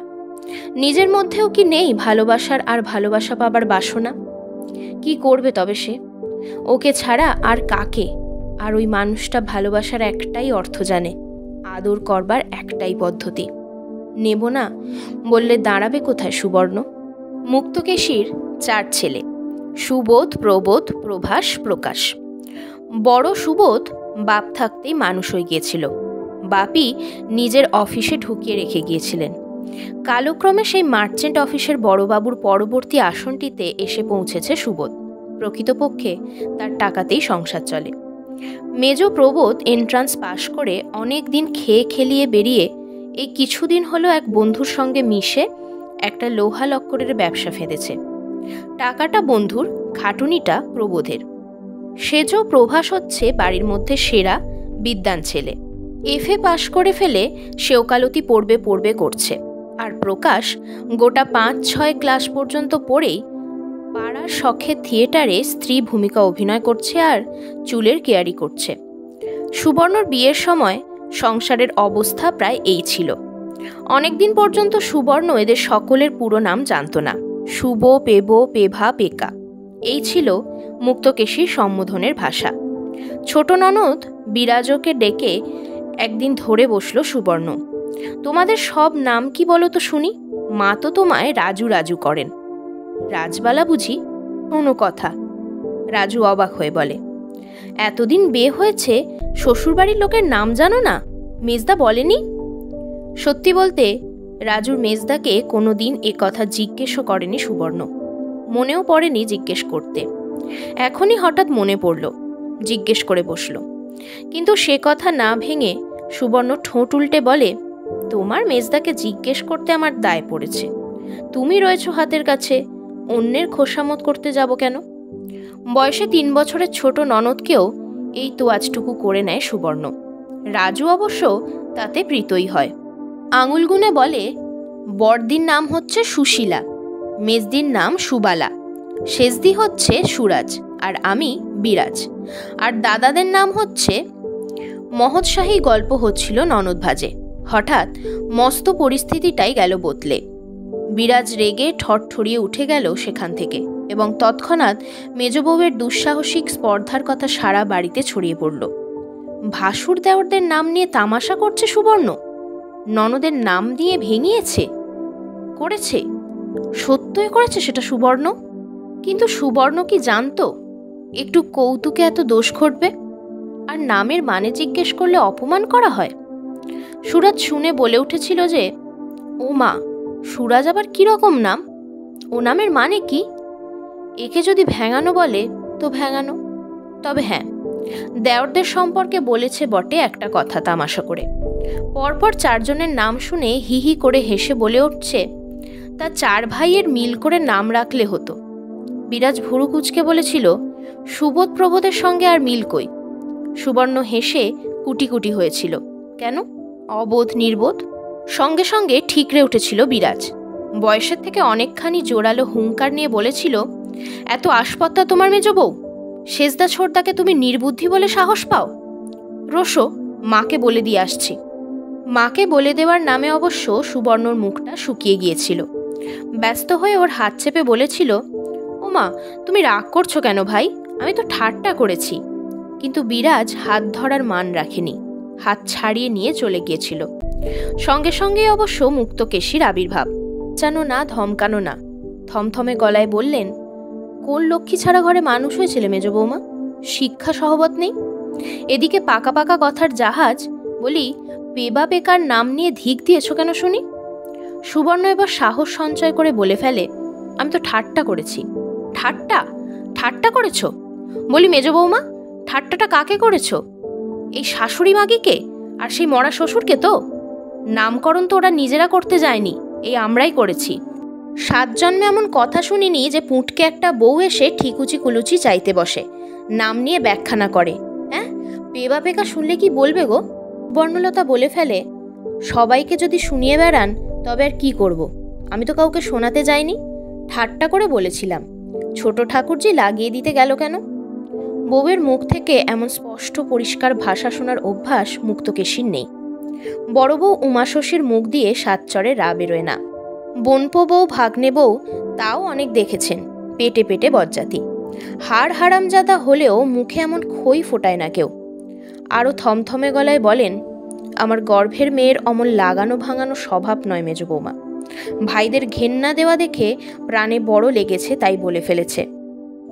নিজের মধ্যেও কি নেই ভালোবাসার আর ভালোবাসা পাবার বাসনা? কি করবে তবে সে? ওকে ছাড়া আর কাকে? আর ওই মানুষটা ভালোবাসার একটাই অর্থ জানে। আদর করবার একটাই পদ্ধতি। নেব না, বললে দাঁড়াবে কোথায় সুবর্ণ? মুক্তকেশীর চার ছেলে, সুবোধ, প্রবোধ, প্রভাস, প্রকাশ। বড় সুবোধ বাপ থাকতেই মানুষ হয়ে গিয়েছিল। বাপি নিজের অফিসে ঢুকিয়ে রেখে গিয়েছিলেন। কালক্রমে সেই মার্চেন্ট অফিসের বড়বাবুর পরবর্তী আসনটিতে এসে পৌঁছেছে সুবোধ। প্রকৃতপক্ষে তার টাকাতেই সংসার চলে। মেজ প্রবোধ এন্ট্রান্স পাশ করে অনেক দিন খেয়ে খেলিয়ে বেরিয়ে এই কিছুদিন হলো এক বন্ধুর সঙ্গে মিশে একটা লোহা লক্করের ব্যবসা ফেঁদেছে। টাকাটা বন্ধুর, খাটুনিটা প্রবোধের। সেজ প্রভাস হচ্ছে বাড়ির মধ্যে সেরা, বিদ্যান ছেলে। এফে পাশ করে ফেলে সে ওকালতি পড়বে পড়বে করছে। আর প্রকাশ গোটা পাঁচ ছয় ক্লাস পর্যন্ত পড়েই পাড়ার শখের থিয়েটারে স্ত্রী ভূমিকা অভিনয় করছে আর চুলের কেয়ারি করছে। সুবর্ণর বিয়ের সময় সংসারের অবস্থা প্রায় এই ছিল। অনেকদিন পর্যন্ত সুবর্ণ এদের সকলের পুরো নাম জানত না। শুভ, পেব, পেভা, পেকা। এই ছিল মুক্তকেশীর সম্বোধনের ভাষা। ছোট ননদ বিরাজকে ডেকে একদিন ধরে বসল সুবর্ণ। তোমাদের সব নাম কি বলো তো শুনি? মা তো তোমায় রাজু রাজু করেন। রাজবালা বুঝি কোনো কথা। রাজু অবাক হয়ে বলে, এতদিন বিয়ে হয়েছে, শ্বশুরবাড়ির লোকের নাম জানো না? মেজদা বলেনি? সত্যি বলতে, রাজুর মেজদাকে কোনো দিন এ কথা জিজ্ঞেসও করেনি সুবর্ণ। মনেও পড়েনি জিজ্ঞেস করতে। এখনই হঠাৎ মনে পড়ল, জিজ্ঞেস করে বসল। কিন্তু সে কথা না ভেঙে সুবর্ণ ঠোঁট উল্টে বলে, তোমার মেজদাকে জিজ্ঞেস করতে আমার দায় পড়েছে। তুমি রয়েছ হাতের কাছে অন্যের খোসামত করতে যাব কেন? বয়সে তিন বছরের ছোট ননদকেও এই তো আজটুকু করে নেয় সুবর্ণ। রাজু অবশ্য তাতে প্রীতই হয়। আঙুল গুনে বলে বড়দির নাম হচ্ছে সুশীলা, মেজদির নাম সুবালা শেষদি হচ্ছে সুরাজ, আর আমি বিরাজ। আর দাদাদের নাম হচ্ছে মহৎশাহী গল্প হচ্ছিল ননদ ভাজে। হঠাৎ মস্ত পরিস্থিতিটাই গেল বদলে। বিরাজ রেগে ঠরঠরিয়ে উঠে গেল সেখান থেকে এবং তৎক্ষণাৎ মেজবউয়ের দুঃসাহসিক স্পর্ধার কথা সারা বাড়িতে ছড়িয়ে পড়ল। ভাসুর দেওরদের নাম নিয়ে তামাশা করছে সুবর্ণ? ননদের নাম দিয়ে ভেঙিয়েছে? করেছে? সত্যই করেছে সেটা সুবর্ণ? কিন্তু সুবর্ণ কি জানতো? একটু কৌতুকে এত দোষ ঘটবে? আর নামের মানে জিজ্ঞেস করলে অপমান করা হয়? সুরাজ শুনে বলে উঠেছিল যে ও মা সুরাজ আবার কীরকম নাম? ও নামের মানে কি? একে যদি ভেঙানো বলে, তো ভেঙানো তবে হ্যাঁ দেওরদের সম্পর্কে বলেছে বটে একটা কথা তামাশা করে। পরপর চারজনের নাম শুনে হি হি করে হেসে বলে উঠছে, তা চার ভাইয়ের মিল করে নাম রাখলে হতো। বিরাজ ভুরু কুচকে বলেছিল, সুবোধ প্রবোধের সঙ্গে আর মিল কই? সুবর্ণ হেসে কুটি কুটি হয়েছিল, কেন? অবোধ, নির্বোধ? সঙ্গে সঙ্গে ঠিকরে উঠেছিল বিরাজ। বয়সের থেকে অনেকখানি জোরালো হুঙ্কার নিয়ে বলেছিল, এত আসপত্তা তোমার মেজ বউ? শেষদা ছোটদাকে তুমি নির্বুদ্ধি বলে সাহস পাও? রোশো মাকে বলে দিয়ে আসছি। মাকে বলে দেওয়ার নামে অবশ্য সুবর্ণর মুখটা শুকিয়ে গিয়েছিল। ব্যস্ত হয়ে ওর হাত চেপে বলেছিল ও মা তুমি রাগ করছ কেন ভাই? আমি তো ঠাট্টা করেছি। কিন্তু বিরাজ হাত ধরার মান রাখেনি, হাত ছাড়িয়ে নিয়ে চলে গিয়েছিল। সঙ্গে সঙ্গে অবশ্য মুক্তকেশীর আবির্ভাব। যেন না ধমকানো না। থমথমে গলায় বললেন, কোন লক্ষ্মী ছাড়া ঘরে মানুষ হয়েছিল মেজ বৌমা? শিক্ষা সহবত নেই? এদিকে পাকা পাকা কথার জাহাজ, বলি পেবা পেকার নাম নিয়ে ধিক দিয়েছ কেন শুনি? সুবর্ণ এবার সাহস সঞ্চয় করে বলে ফেলে, আমি তো ঠাট্টা করেছি। ঠাট্টা? ঠাট্টা করেছ? বলি, মেজ বৌমা, ঠাট্টাটা কাকে করেছ? এই শাশুড়ি মাগিকে? আর সেই মরা শ্বশুরকে তো? নামকরণ তো ওরা নিজেরা করতে যায়নি, এই আমরাই করেছি। সাত জন্মে এমন কথা শুনিনি যে পুঁটকে একটা বউ এসে ঠিকুচি কুলুচি চাইতে বসে, নাম নিয়ে ব্যাখ্যানা করে। হ্যাঁ পেবা পেকা শুনলে কি বলবে গো? বর্ণলতা বলে ফেলে, সবাইকে যদি শুনিয়ে বেড়ান, তবে আর কি করব। আমি তো কাউকে শোনাতে যাইনি। ঠাট্টা করে বলেছিলাম, ছোট ঠাকুরজি লাগিয়ে দিতে গেল কেন? বউয়ের মুখ থেকে এমন স্পষ্ট পরিষ্কার ভাষা শোনার অভ্যাস মুক্তকেশীর নেই। বড় বউ উমাশশীর মুখ দিয়ে সাতচরে রা বেরোয় না। বনপো বউ, ভাগ্নে বউ তাও অনেক দেখেছেন, পেটে পেটে বজ্জাতি। হাড় হারামজাদা হলেও মুখে এমন খই ফোটায় না কেউ। আরও থমথমে গলায় বলেন, আমার গর্ভের মেয়ের অমন লাগানো ভাঙানো স্বভাব নয় মেজ বৌমা। ভাইদের ঘেন্না দেওয়া দেখে প্রাণে বড় লেগেছে তাই বলে ফেলেছে।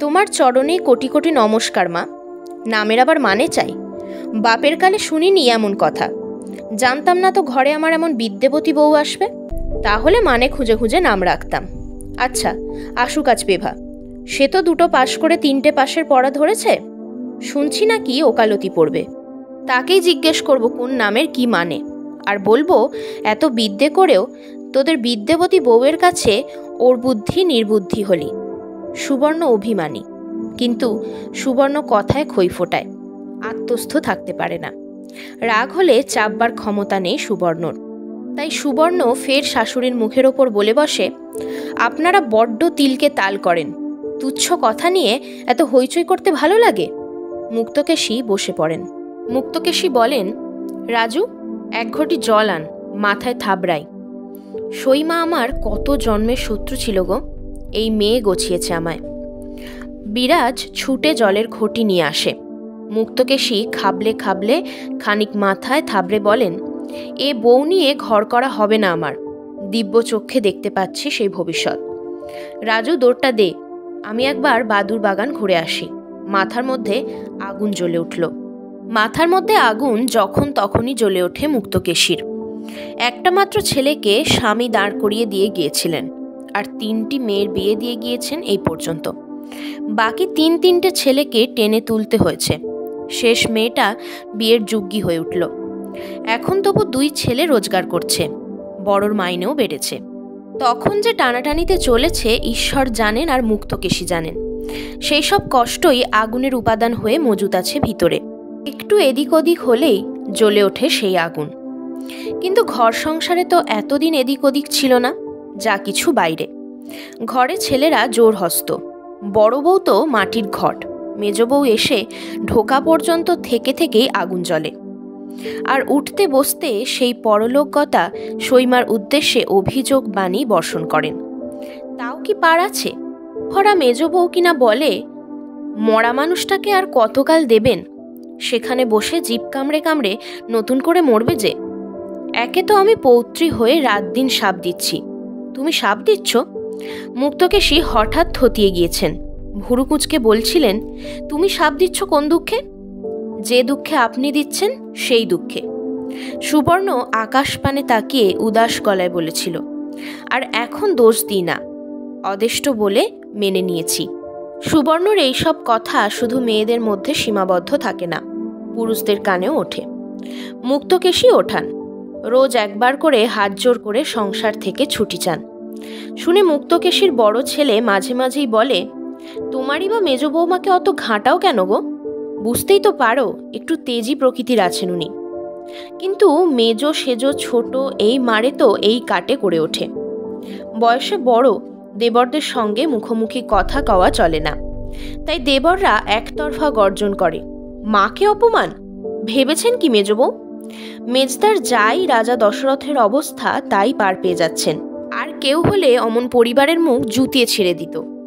তোমার চরণে কোটি কোটি নমস্কার মা, নামের আবার মানে চাই? বাপের কালে শুনিনি এমন কথা। জানতাম না তো ঘরে আমার এমন বিদ্যেবতী বউ আসবে। তাহলে মানে খুঁজে খুঁজে নাম রাখতাম। আচ্ছা আশু কাজ পেভা সে তো দুটো পাশ করে তিনটে পাশের পড়া ধরেছে। শুনছি না কি ওকালতি পড়বে। তাকেই জিজ্ঞেস করব কোন নামের কি মানে। আর বলব, এত বিদ্যে করেও তোদের বিদ্যেবতী বউয়ের কাছে ওর বুদ্ধি নির্বুদ্ধি হলি। সুবর্ণ অভিমানী। কিন্তু সুবর্ণ কথায় খই ফোটায় আত্মস্থ থাকতে পারে না। রাগ হলে চাপবার ক্ষমতা নেই সুবর্ণর। তাই সুবর্ণ ফের শাশুড়ির মুখের ওপর বলে বসে, আপনারা বড্ড তিলকে তাল করেন। তুচ্ছ কথা নিয়ে এত হইচই করতে ভালো লাগে? মুক্তকেশী বসে পড়েন। মুক্তকেশী বলেন, রাজু, এক ঘটি জল আন, মাথায় থাবড়াই। সইমা আমার কত জন্মের শত্রু ছিল গো, এই মেয়ে গছিয়েছে আমায়। বিরাজ ছুটে জলের ঘটি নিয়ে আসে। মুক্তকেশী খাবলে খাবলে খানিক মাথায় থাবড়ে বলেন, এ বউ নিয়ে ঘর করা হবে না আমার। দিব্য চক্ষে দেখতে পাচ্ছি সেই ভবিষ্যৎ। রাজু, দৌড়টা দে। আমি একবার বাদুর বাগান ঘুরে আসি। মাথার মধ্যে আগুন জ্বলে উঠল। মাথার মধ্যে আগুন যখন তখনই জ্বলে ওঠে মুক্তকেশীর একটা মাত্র ছেলেকে স্বামী দাঁড় করিয়ে দিয়ে গিয়েছিলেন আর তিনটি মেয়ের বিয়ে দিয়ে গিয়েছেন এই পর্যন্ত। বাকি তিন তিনটে ছেলেকে টেনে তুলতে হয়েছে। শেষ মেয়েটা বিয়ের যোগ্যী হয়ে উঠল। এখন তবু দুই ছেলে রোজগার করছে, বড়র মাইনেও বেড়েছে। তখন যে টানাটানিতে চলেছে, ঈশ্বর জানেন আর মুক্তকেশী জানেন। সেই সব কষ্টই আগুনের উপাদান হয়ে মজুত আছে ভিতরে। একটু এদিক ওদিক হলেই জ্বলে ওঠে সেই আগুন। কিন্তু ঘর সংসারে তো এতদিন এদিক ওদিক ছিল না, যা কিছু বাইরে। ঘরে ছেলেরা জোর হস্ত বড় বউ তো মাটির ঘট। মেজ বউ এসে ঢোকা পর্যন্ত থেকে থেকেই আগুন জ্বলে। আর উঠতে বসতে সেই পরলোকগতা সৈমার উদ্দেশ্যে অভিযোগ বাণী বর্ষণ করেন। তাও কি পার আছে? ভরা মেজ বউ কিনা বলে, মরা মানুষটাকে আর কতকাল দেবেন? সেখানে বসে জিপ কামড়ে কামড়ে নতুন করে মরবে যে। একে তো আমি পৌত্রী হয়ে রাত দিন সাপ দিচ্ছি। তুমি সাপ দিচ্ছ? মুক্তকেশী হঠাৎ থতিয়ে গিয়েছেন। ভুরু কুচকে বলছিলেন, তুমি সাপ দিচ্ছ কোন দুঃখে? যে দুঃখে আপনি দিচ্ছেন, সেই দুঃখে। সুবর্ণ আকাশ পানে তাকিয়ে উদাস গলায় বলেছিল, আর এখন দোষ দিই না। অদেষ্ট বলে মেনে নিয়েছি। সুবর্ণর এইসব কথা শুধু মেয়েদের মধ্যে সীমাবদ্ধ থাকে না, পুরুষদের কানেও ওঠে। মুক্তকেশী ওঠান। রোজ একবার করে হাত জোর করে সংসার থেকে ছুটি চান। শুনে মুক্তকেশীর বড় ছেলে মাঝে মাঝেই বলে তোমারই বা মেজ বৌমাকে অত ঘাঁটাও কেন গো? বুঝতেই তো পারো, একটু তেজি প্রকৃতির আছেন উনি। কিন্তু মেজ, সেজ, ছোট, এই মারে তো এই কাটে করে ওঠে। বয়সে বড়, দেবরদের সঙ্গে মুখোমুখি কথা কওয়া চলে না। তাই দেবররা একতরফা গর্জন করে, মাকে অপমান? ভেবেছেন কি মেজ মেজবউ মেজদার যাই রাজা দশরথের অবস্থা, তাই পার পেয়ে যাচ্ছেন। আর কেউ হলে অমন পরিবারের মুখ জুতিয়ে ছেড়ে দিত।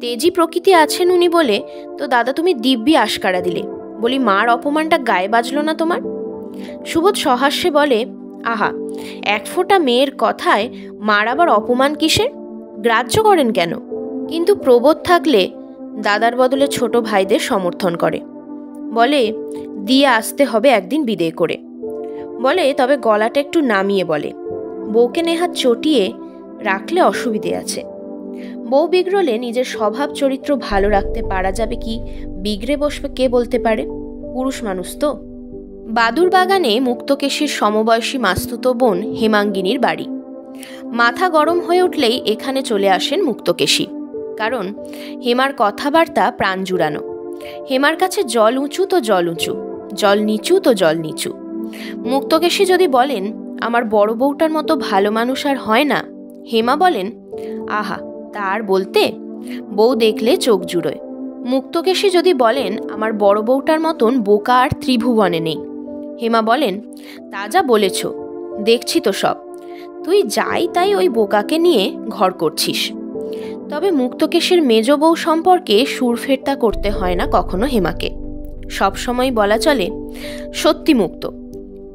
তেজি প্রকৃতি আছেন উনি বলে, তো দাদা তুমি দিব্যি আশকারা দিলে। বলি, মার অপমানটা গায়ে বাজলো না তোমার? সুবোধ সহাস্যে বলে, আহা, এক ফোঁটা মেয়ের কথায় মার আবার অপমান কিসের? গ্রাহ্য করেন কেন? কিন্তু প্রবোধ থাকলে দাদার বদলে ছোট ভাইদের সমর্থন করে। বলে, দিয়ে আসতে হবে একদিন বিদে করে। বলে, তবে গলাটা একটু নামিয়ে বলে। বউকে নেহাত চটিয়ে রাখলে অসুবিধে আছে। বউ বিগড়লে নিজের স্বভাব চরিত্র ভালো রাখতে পারা যাবে কি? বিগড়ে বসবে কে বলতে পারে? পুরুষ মানুষ তো। বাদুর বাগানে মুক্তকেশীর সমবয়সী মাস্তুত বোন হেমাঙ্গিনীর বাড়ি। মাথা গরম হয়ে উঠলেই এখানে চলে আসেন মুক্তকেশী। কারণ হেমার কথাবার্তা প্রাণ জুড়ানো। হেমার কাছে জল উঁচু তো জল উঁচু, জল নিচু তো জল নিচু। মুক্তকেশী যদি বলেন, আমার বড় বউটার মতো ভালো মানুষ আর হয় না, হেমা বলেন, আহা তার বলতে, বউ দেখলে চোখ জুড়োয়। মুক্তকেশী যদি বলেন, আমার বড় বউটার মতন বোকা আর ত্রিভুবনে নেই। হেমা বলেন, তা যা বলেছ, দেখছি তো সব। তুই যাই তাই ওই বোকাকে নিয়ে ঘর করছিস। তবে মুক্তকেশের মেজ বউ সম্পর্কে সুরফেরতা করতে হয় না কখনো হেমাকে। সবসময় বলা চলে, সত্যি মুক্ত,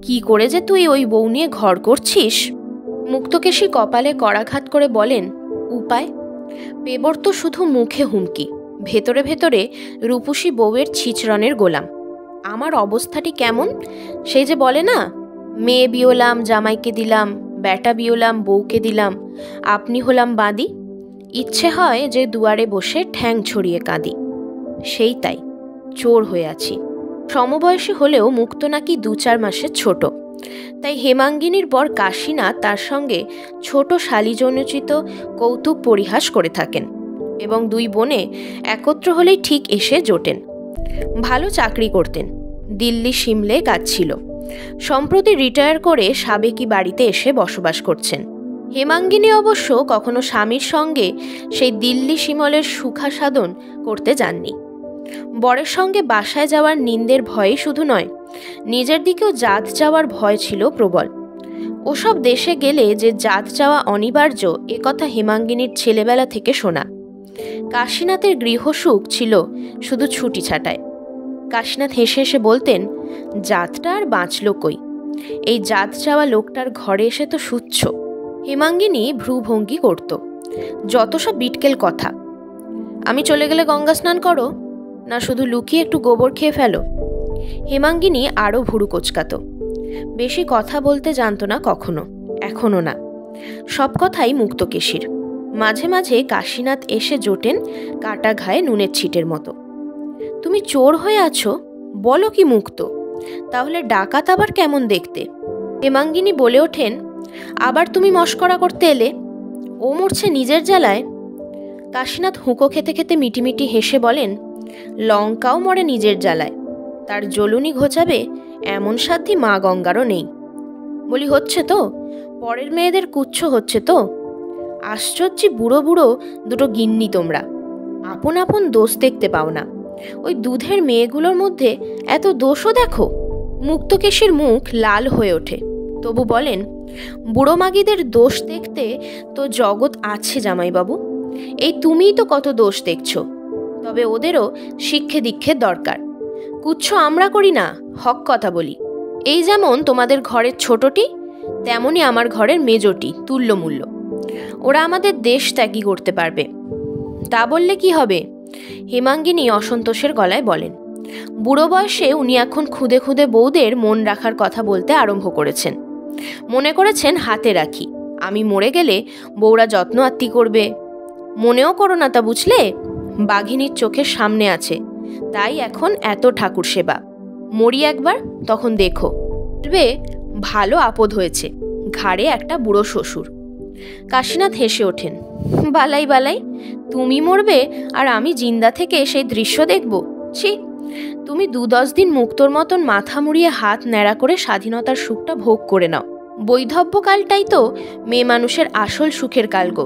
কি করে যে তুই ওই বউ নিয়ে ঘর করছিস? মুক্তকেশী কপালে করাঘাত করে বলেন, উপায় পেবর তো শুধু মুখে হুমকি, ভেতরে ভেতরে রূপসী বউয়ের ছিচরণের গোলাম। আমার অবস্থাটি কেমন? সেই যে বলে না, মেয়ে বিয়োলাম জামাইকে দিলাম ব্যাটা বিয়োলাম বউকে দিলাম, আপনি হলাম বাঁদি। ইচ্ছে হয় যে দুয়ারে বসে ঠ্যাং ছড়িয়ে কাঁদি। সেই তাই, চোর হয়ে আছি। সমবয়সী হলেও মুক্ত নাকি দু চার মাসের ছোট। তাই হেমাঙ্গিনীর বর কাশিনা তার সঙ্গে ছোট শালিজনোচিত কৌতুক পরিহাস করে থাকেন এবং দুই বোনে একত্র হলেই ঠিক এসে জোটেন। ভালো চাকরি করতেন। দিল্লি সিমলে কাজ ছিল সম্প্রতি রিটায়ার করে সাবেকি বাড়িতে এসে বসবাস করছেন। হেমাঙ্গিনী অবশ্য কখনো স্বামীর সঙ্গে সেই দিল্লি শিমলের সুখা সাধন করতে যাননি। বরের সঙ্গে বাসায় যাওয়ার নিন্দের ভয়ে শুধু নয় নিজের দিকেও জাত চাওয়ার ভয় ছিল প্রবল। ওসব দেশে গেলে যে জাত চাওয়া অনিবার্য, এ কথা হেমাঙ্গিনীর ছেলেবেলা থেকে শোনা। কাশীনাথের গৃহসুখ ছিল শুধু ছুটি ছাটায়। কাশীনাথ হেসে হেসে বলতেন, জাতটা আর বাঁচল কই? এই জাত চাওয়া লোকটার ঘরে এসে তো সুচ্ছ হেমাঙ্গিনী ভ্রুভঙ্গি করত। যত সব বিটকেল কথা। আমি চলে গেলে গঙ্গা স্নান করো, না শুধু লুকিয়ে একটু গোবর খেয়ে ফেলো? হেমাঙ্গিনী আরও ভুরু কোচকাত। বেশি কথা বলতে জানতো না কখনো এখনও না। সব কথাই মুক্তকেশীর মাঝে মাঝে কাশীনাথ এসে জোটেন কাটা ঘায়ে নুনের ছিটের মতো। তুমি চোর হয়ে আছো? বলো কি মুক্ত? তাহলে ডাকাত আবার কেমন দেখতে? হেমাঙ্গিনী বলে ওঠেন, আবার তুমি মস্করা করতে এলে? ও মরছে নিজের জ্বালায়। কাশীনাথ হুঁকো খেতে খেতে মিটিমিটি হেসে বলেন, লঙ্কাও মরে নিজের জ্বালায়। তার জ্বলুনি ঘোচাবে, এমন সাধ্যি মা গঙ্গারও নেই। বলি, হচ্ছে তো? পরের মেয়েদের কুচ্ছ হচ্ছে তো? আশ্চর্য, বুড়ো বুড়ো দুটো গিন্নি তোমরা। আপন আপন দোষ দেখতে পাও না। ওই দুধের মেয়েগুলোর মধ্যে এত দোষও দেখো? মুক্তকেশীর মুখ লাল হয়ে ওঠে। তবু বলেন, বুড়ো মাগিদের দোষ দেখতে তো জগৎ আছে জামাইবাবু। এই তুমিই তো কত দোষ দেখছ। তবে ওদেরও শিক্ষে দীক্ষের দরকার। কুচ্ছ আমরা করি না, হক কথা বলি। এই যেমন তোমাদের ঘরের ছোটটি তেমনই আমার ঘরের মেজটি, তুল্যমূল্য। ওরা আমাদের দেশ ত্যাগী করতে পারবে। তা বললে কি হবে? হেমাঙ্গিনী অসন্তোষের গলায় বলেন। বুড়ো বয়সে উনি এখন খুদে খুদে বউদের মন রাখার কথা বলতে আরম্ভ করেছেন। মনে করেছেন, হাতে রাখি। আমি মরে গেলে বউরা যত্ন আত্মি করবে। মনেও করো না তা বুঝলে, বাঘিনীর চোখের সামনে আছে। তাই এখন এত ঠাকুর সেবা। মরি একবার, তখন দেখো। দেখবে ভালো আপদ হয়েছে, ঘাড়ে একটা বুড়ো শ্বশুর। কাশীনাথ হেসে ওঠেন, বালাই বালাই, তুমি মরবে আর আমি জিন্দা থেকে সেই দৃশ্য দেখব? ছি, তুমি দু দশ দিন মুক্তর মতন মাথা মুড়িয়ে হাত ন্যাড়া করে স্বাধীনতার সুখটা ভোগ করে নাও। বৈধব্যকালটাই তো মেয়ে মানুষের আসল সুখের কাল গো।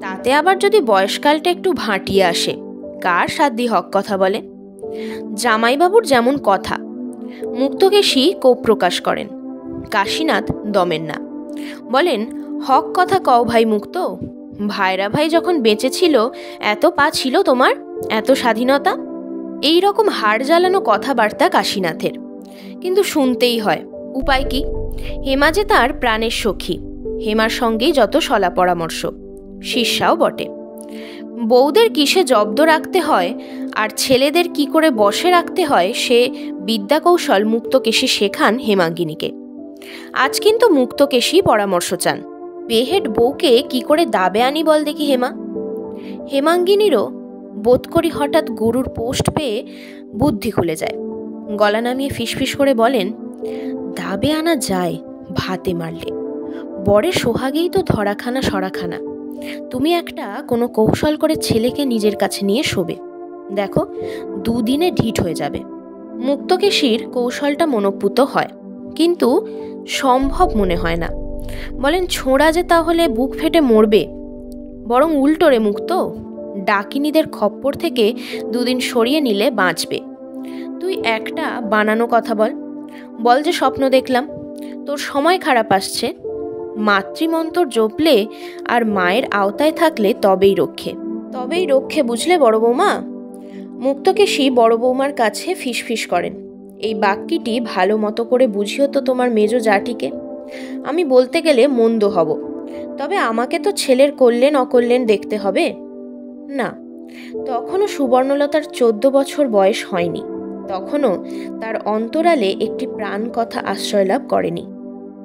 তাতে আবার যদি বয়সকালটা একটু ভাঁটিয়ে আসে, কার সাধ্যি হক কথা বলে? জামাইবাবুর যেমন কথা। মুক্তকেশী কোপ প্রকাশ করেন। কাশীনাথ দমেন না। বলেন, হক কথা কও ভাই মুক্ত। ভাইরা ভাই যখন বেঁচে ছিল এত পা ছিল তোমার? এত স্বাধীনতা? এই রকম হাড় জ্বালানো কথাবার্তা কাশীনাথের। কিন্তু শুনতেই হয়, উপায় কি? হেমা যে তার প্রাণের সখী। হেমার সঙ্গেই যত সলা পরামর্শ। শিষ্যাও বটে। বউদের কিসে জব্দ রাখতে হয় আর ছেলেদের কি করে বসে রাখতে হয় সে বিদ্যাকৌশল মুক্তকেশী শেখান হেমাঙ্গিনীকে। আজ কিন্তু মুক্তকেশী পরামর্শ চান। বেহেড বউকে কি করে দাবে আনি বল দেখি হেমা। হেমাঙ্গিনীরও বোধ করি হঠাৎ গরুর পোস্ট পেয়ে বুদ্ধি খুলে যায়। গলা নামিয়ে ফিসফিস করে বলেন, দাবে আনা যায় ভাতে মারলে। বরের সোহাগেই তো ধরাখানা সরাখানা। তুমি একটা কোনো কৌশল করে ছেলেকে নিজের কাছে নিয়ে শোবে। দেখো, দুদিনে ঢিট হয়ে যাবে। মুক্তকেশীর কৌশলটা মনোপুত হয়, কিন্তু সম্ভব মনে হয় না। বলেন, ছোঁড়া যে তাহলে বুক ফেটে মরবে, বরং উল্টোরে মুক্ত। ডাকিনীদের খপ্পর থেকে দুদিন সরিয়ে নিলে বাঁচবে। তুই একটা বানানো কথা বল। বল যে স্বপ্ন দেখলাম, তোর সময় খারাপ আসছে। মাতৃমন্তর জপলে আর মায়ের আওতায় থাকলে তবেই রক্ষে। তবেই রক্ষে বুঝলে বড় বৌমা? মুক্তকেশী বড় বৌমার কাছে ফিসফিস করেন। এই বাক্যটি ভালো মতো করে বুঝিও তো তোমার মেজ জাটিকে। আমি বলতে গেলে মন্দ হব। তবে আমাকে তো ছেলের কল্যাণ, অকল্যাণ দেখতে হবে? না। তখনও সুবর্ণলতার চোদ্দ বছর বয়স হয়নি। তখনও তার অন্তরালে একটি প্রাণ কথা আশ্রয় লাভ করেনি।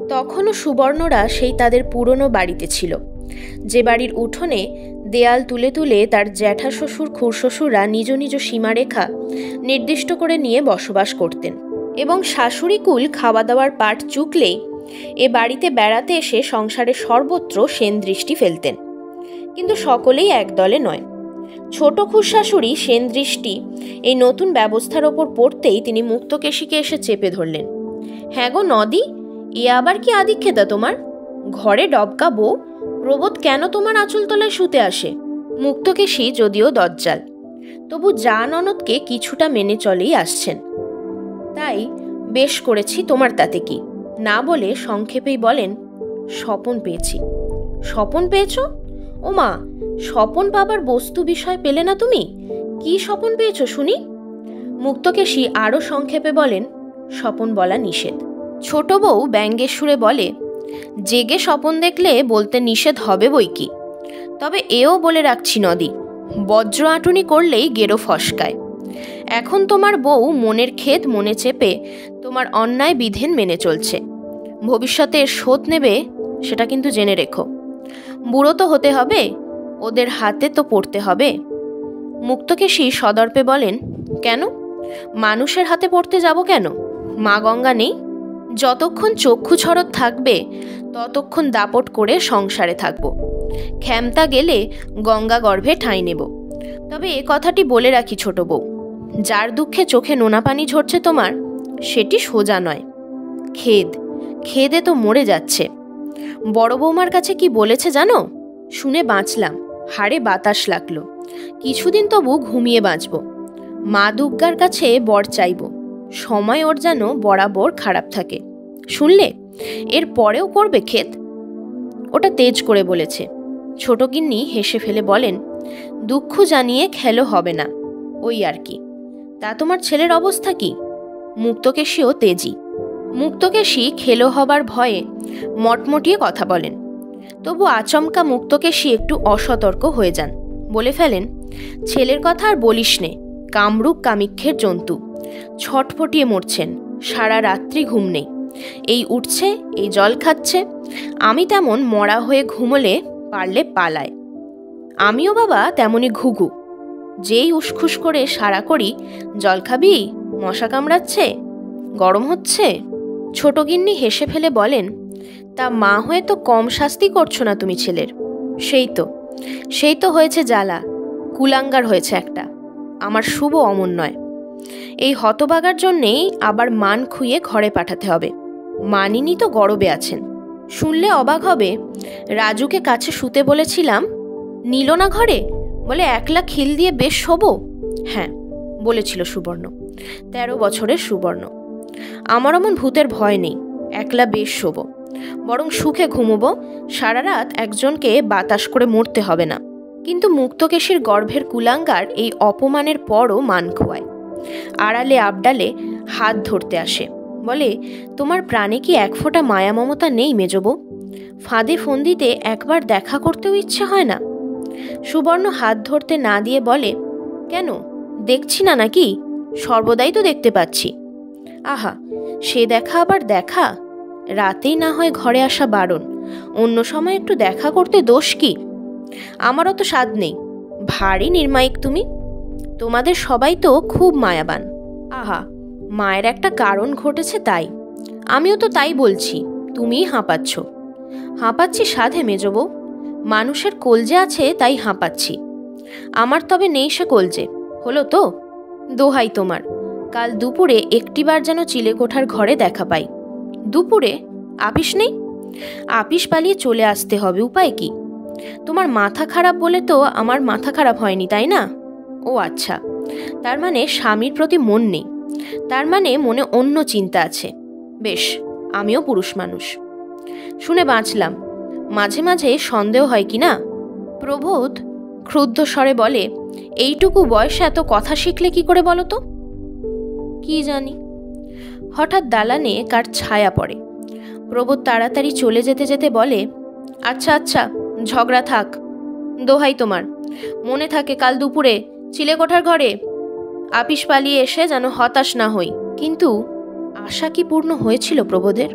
তখনও সুবর্ণরা সেই তাদের পুরনো বাড়িতে ছিল। যে বাড়ির উঠোনে দেয়াল তুলে তুলে তার জ্যাঠা শ্বশুর খুরশ্বশুররা নিজ নিজ সীমারেখা নির্দিষ্ট করে নিয়ে বসবাস করতেন এবং শাশুড়ি কুল খাওয়া দাওয়ার পাট চুকলেই এ বাড়িতে বেড়াতে এসে সংসারে সর্বত্র সেন দৃষ্টি ফেলতেন। কিন্তু সকলেই এক দলে নয়। ছোট খুশাশুড়ি সেন দৃষ্টি এই নতুন ব্যবস্থার ওপর পড়তেই তিনি মুক্তকেশীকে এসে চেপে ধরলেন। হ্যাঁ গো নদী, এ আবার কি আদিক্ষেতা তোমার? ঘরে ডবকা বউ প্রবোধ কেন তোমার আঁচল তলায় শুতে আসে? মুক্তকেশী যদিও দজ্জাল। তবু যা ননদকে কিছুটা মেনে চলেই আসছেন। তাই বেশ করেছি তোমার তাতে কি। না বলে সংক্ষেপেই বলেন, স্বপন পেয়েছি। স্বপন পেয়েছ? ও মা স্বপন পাবার বস্তু বিষয় পেলে না তুমি? কি স্বপন পেয়েছ শুনি? মুক্তকেশী আরও সংক্ষেপে বলেন, স্বপন বলা নিষেধ। ছোট বউ ব্যঙ্গের সুরে বলে জেগে স্বপন দেখলে বলতে নিষেধ হবে বই কি। তবে এও বলে রাখছি নদী, বজ্র আঁটুনি করলেই গেরো ফসকায়। এখন তোমার বউ মনের ক্ষেত মনে চেপে তোমার অন্যায় বিধেন মেনে চলছে। ভবিষ্যতে শোধ নেবে সেটা কিন্তু জেনে রেখো। বুড়ো তো হতে হবে, ওদের হাতে তো পড়তে হবে। মুক্তকেশী সদর্পে বলেন, কেন? মানুষের হাতে পড়তে যাব কেন? মা গঙ্গা নেই? যতক্ষণ চক্ষু ছড়ত থাকবে, ততক্ষণ দাপট করে সংসারে থাকব। ক্ষমতা গেলে গঙ্গা গর্ভে ঠাঁই নেব। তবে এ কথাটি বলে রাখি ছোট বউ, যার দুঃখে চোখে নোনা পানি ঝরছে তোমার, সেটি সোজা নয়। খেদ, খেদে তো মরে যাচ্ছে। বড় বৌমার কাছে কি বলেছে জানো? শুনে বাঁচলাম, হাড়ে বাতাস লাগল। কিছুদিন তবু ঘুমিয়ে বাঁচব। মা দুর্গার কাছে বর চাইব, সময় ওর যেন বরাবর খারাপ থাকে। শুনলে? এর পরেও করবে ক্ষেত? ওটা তেজ করে বলেছে। ছোট গিন্নি হেসে ফেলে বলেন, দুঃখ জানিয়ে খেলো হবে না, ওই আর কি। তা তোমার ছেলের অবস্থা কি? মুক্তকেশীও তেজি। মুক্তকেশী খেলো হবার ভয়ে মটমটিয়ে কথা বলেন, তবু আচমকা মুক্তকেশী একটু অসতর্ক হয়ে যান। বলে ফেলেন, ছেলের কথা আর বলিস নে, কামরূপ কামিক্ষের জন্তু, ছটফটিয়ে মরছেন, সারা রাত্রি ঘুম নেই। এই উঠছে, এই জল খাচ্ছে। আমি তেমন মরা হয়ে ঘুমলে পারলে পালায়। আমিও বাবা তেমনই ঘুঘু। যেই উসখুস করে সারা করি, জল খাবি, মশা কামড়াচ্ছে, গরম হচ্ছে। ছোট গিন্নি হেসে ফেলে বলেন, তা মা হয়ে তো কম শাস্তি করছ না তুমি ছেলের। সেই তো সেই তো হয়েছে জ্বালা, কুলাঙ্গার হয়েছে একটা। আমার শুভ অমন নয়। এই হতবাগার জন্যেই আবার মান খুইয়ে ঘরে পাঠাতে হবে। মানিনি তো গরবে আছেন। শুনলে অবাক হবে। রাজুকে কাছে শুতে বলেছিলাম, নিল না ঘরে? বলে, একলা খিল দিয়ে বেশ শোবো হ্যাঁ বলেছিল সুবর্ণ। তেরো বছরের সুবর্ণ। আমার এমন ভূতের ভয় নেই, একলা বেশ শোবো বরং সুখে ঘুমোবো, সারা রাত একজনকে বাতাস করে মরতে হবে না। কিন্তু মুক্তকেশীর গর্ভের কুলাঙ্গার এই অপমানের পরও মান খোয়ায়। আড়ালে আবডালে হাত ধরতে আসে। বলে, তোমার প্রাণে কি এক ফোঁটা মায়া মমতা নেই মেজবো ফাঁদে ফন্দিতে একবার দেখা করতেও ইচ্ছে হয় না? সুবর্ণ হাত ধরতে না দিয়ে বলে, কেন? দেখছি না নাকি? সর্বদাই তো দেখতে পাচ্ছি। আহা, সে দেখা আবার দেখা? রাতেই না হয় ঘরে আসা বারণ। অন্য সময় একটু দেখা করতে দোষ কি? আমারও তো স্বাদ নেই। ভারী নির্মায়িক তুমি। তোমাদের সবাই তো খুব মায়াবান। আহা মায়ের একটা কারণ ঘটেছে তাই। আমিও তো তাই বলছি, তুমিই হাঁপাচ্ছ। হাঁপাচ্ছি সাধে মেজবউ মানুষের কলজে আছে তাই হাঁপাচ্ছি। আমার তবে নেই সে কলজে, হলো তো? দোহাই তোমার, কাল দুপুরে একটিবার যেন চিলেকোঠার ঘরে দেখা পাই। দুপুরে? আপিস নেই? আপিস পালিয়ে চলে আসতে হবে, উপায় কি? তোমার মাথা খারাপ বলে তো আমার মাথা খারাপ হয়নি, তাই না? ও আচ্ছা তার মানে স্বামীর প্রতি মন নেই। তার মানে মনে অন্য চিন্তা আছে। বেশ, আমিও পুরুষ মানুষ। শুনে বাঁচলাম। মাঝে মাঝে সন্দেহ হয় কি না? প্রবোধ ক্রুদ্ধ স্বরে বলে, এইটুকু বয়সে এত কথা শিখলে কি করে বলো তো? কি জানি? হঠাৎ দালানে কার ছায়া পড়ে। প্রবোধ তাড়াতাড়ি চলে যেতে যেতে বলে আচ্ছা আচ্ছা ঝগড়া থাক। দোহাই তোমার। মনে থাকে কাল দুপুরে চিলেকোঠার ঘরে আপিস পালিয়ে এসে যেন হতাশ না হই। কিন্তু আশা কি পূর্ণ হয়েছিল প্রবোধের?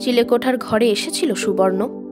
চিলেকোঠার ঘরে এসেছিল সুবর্ণ।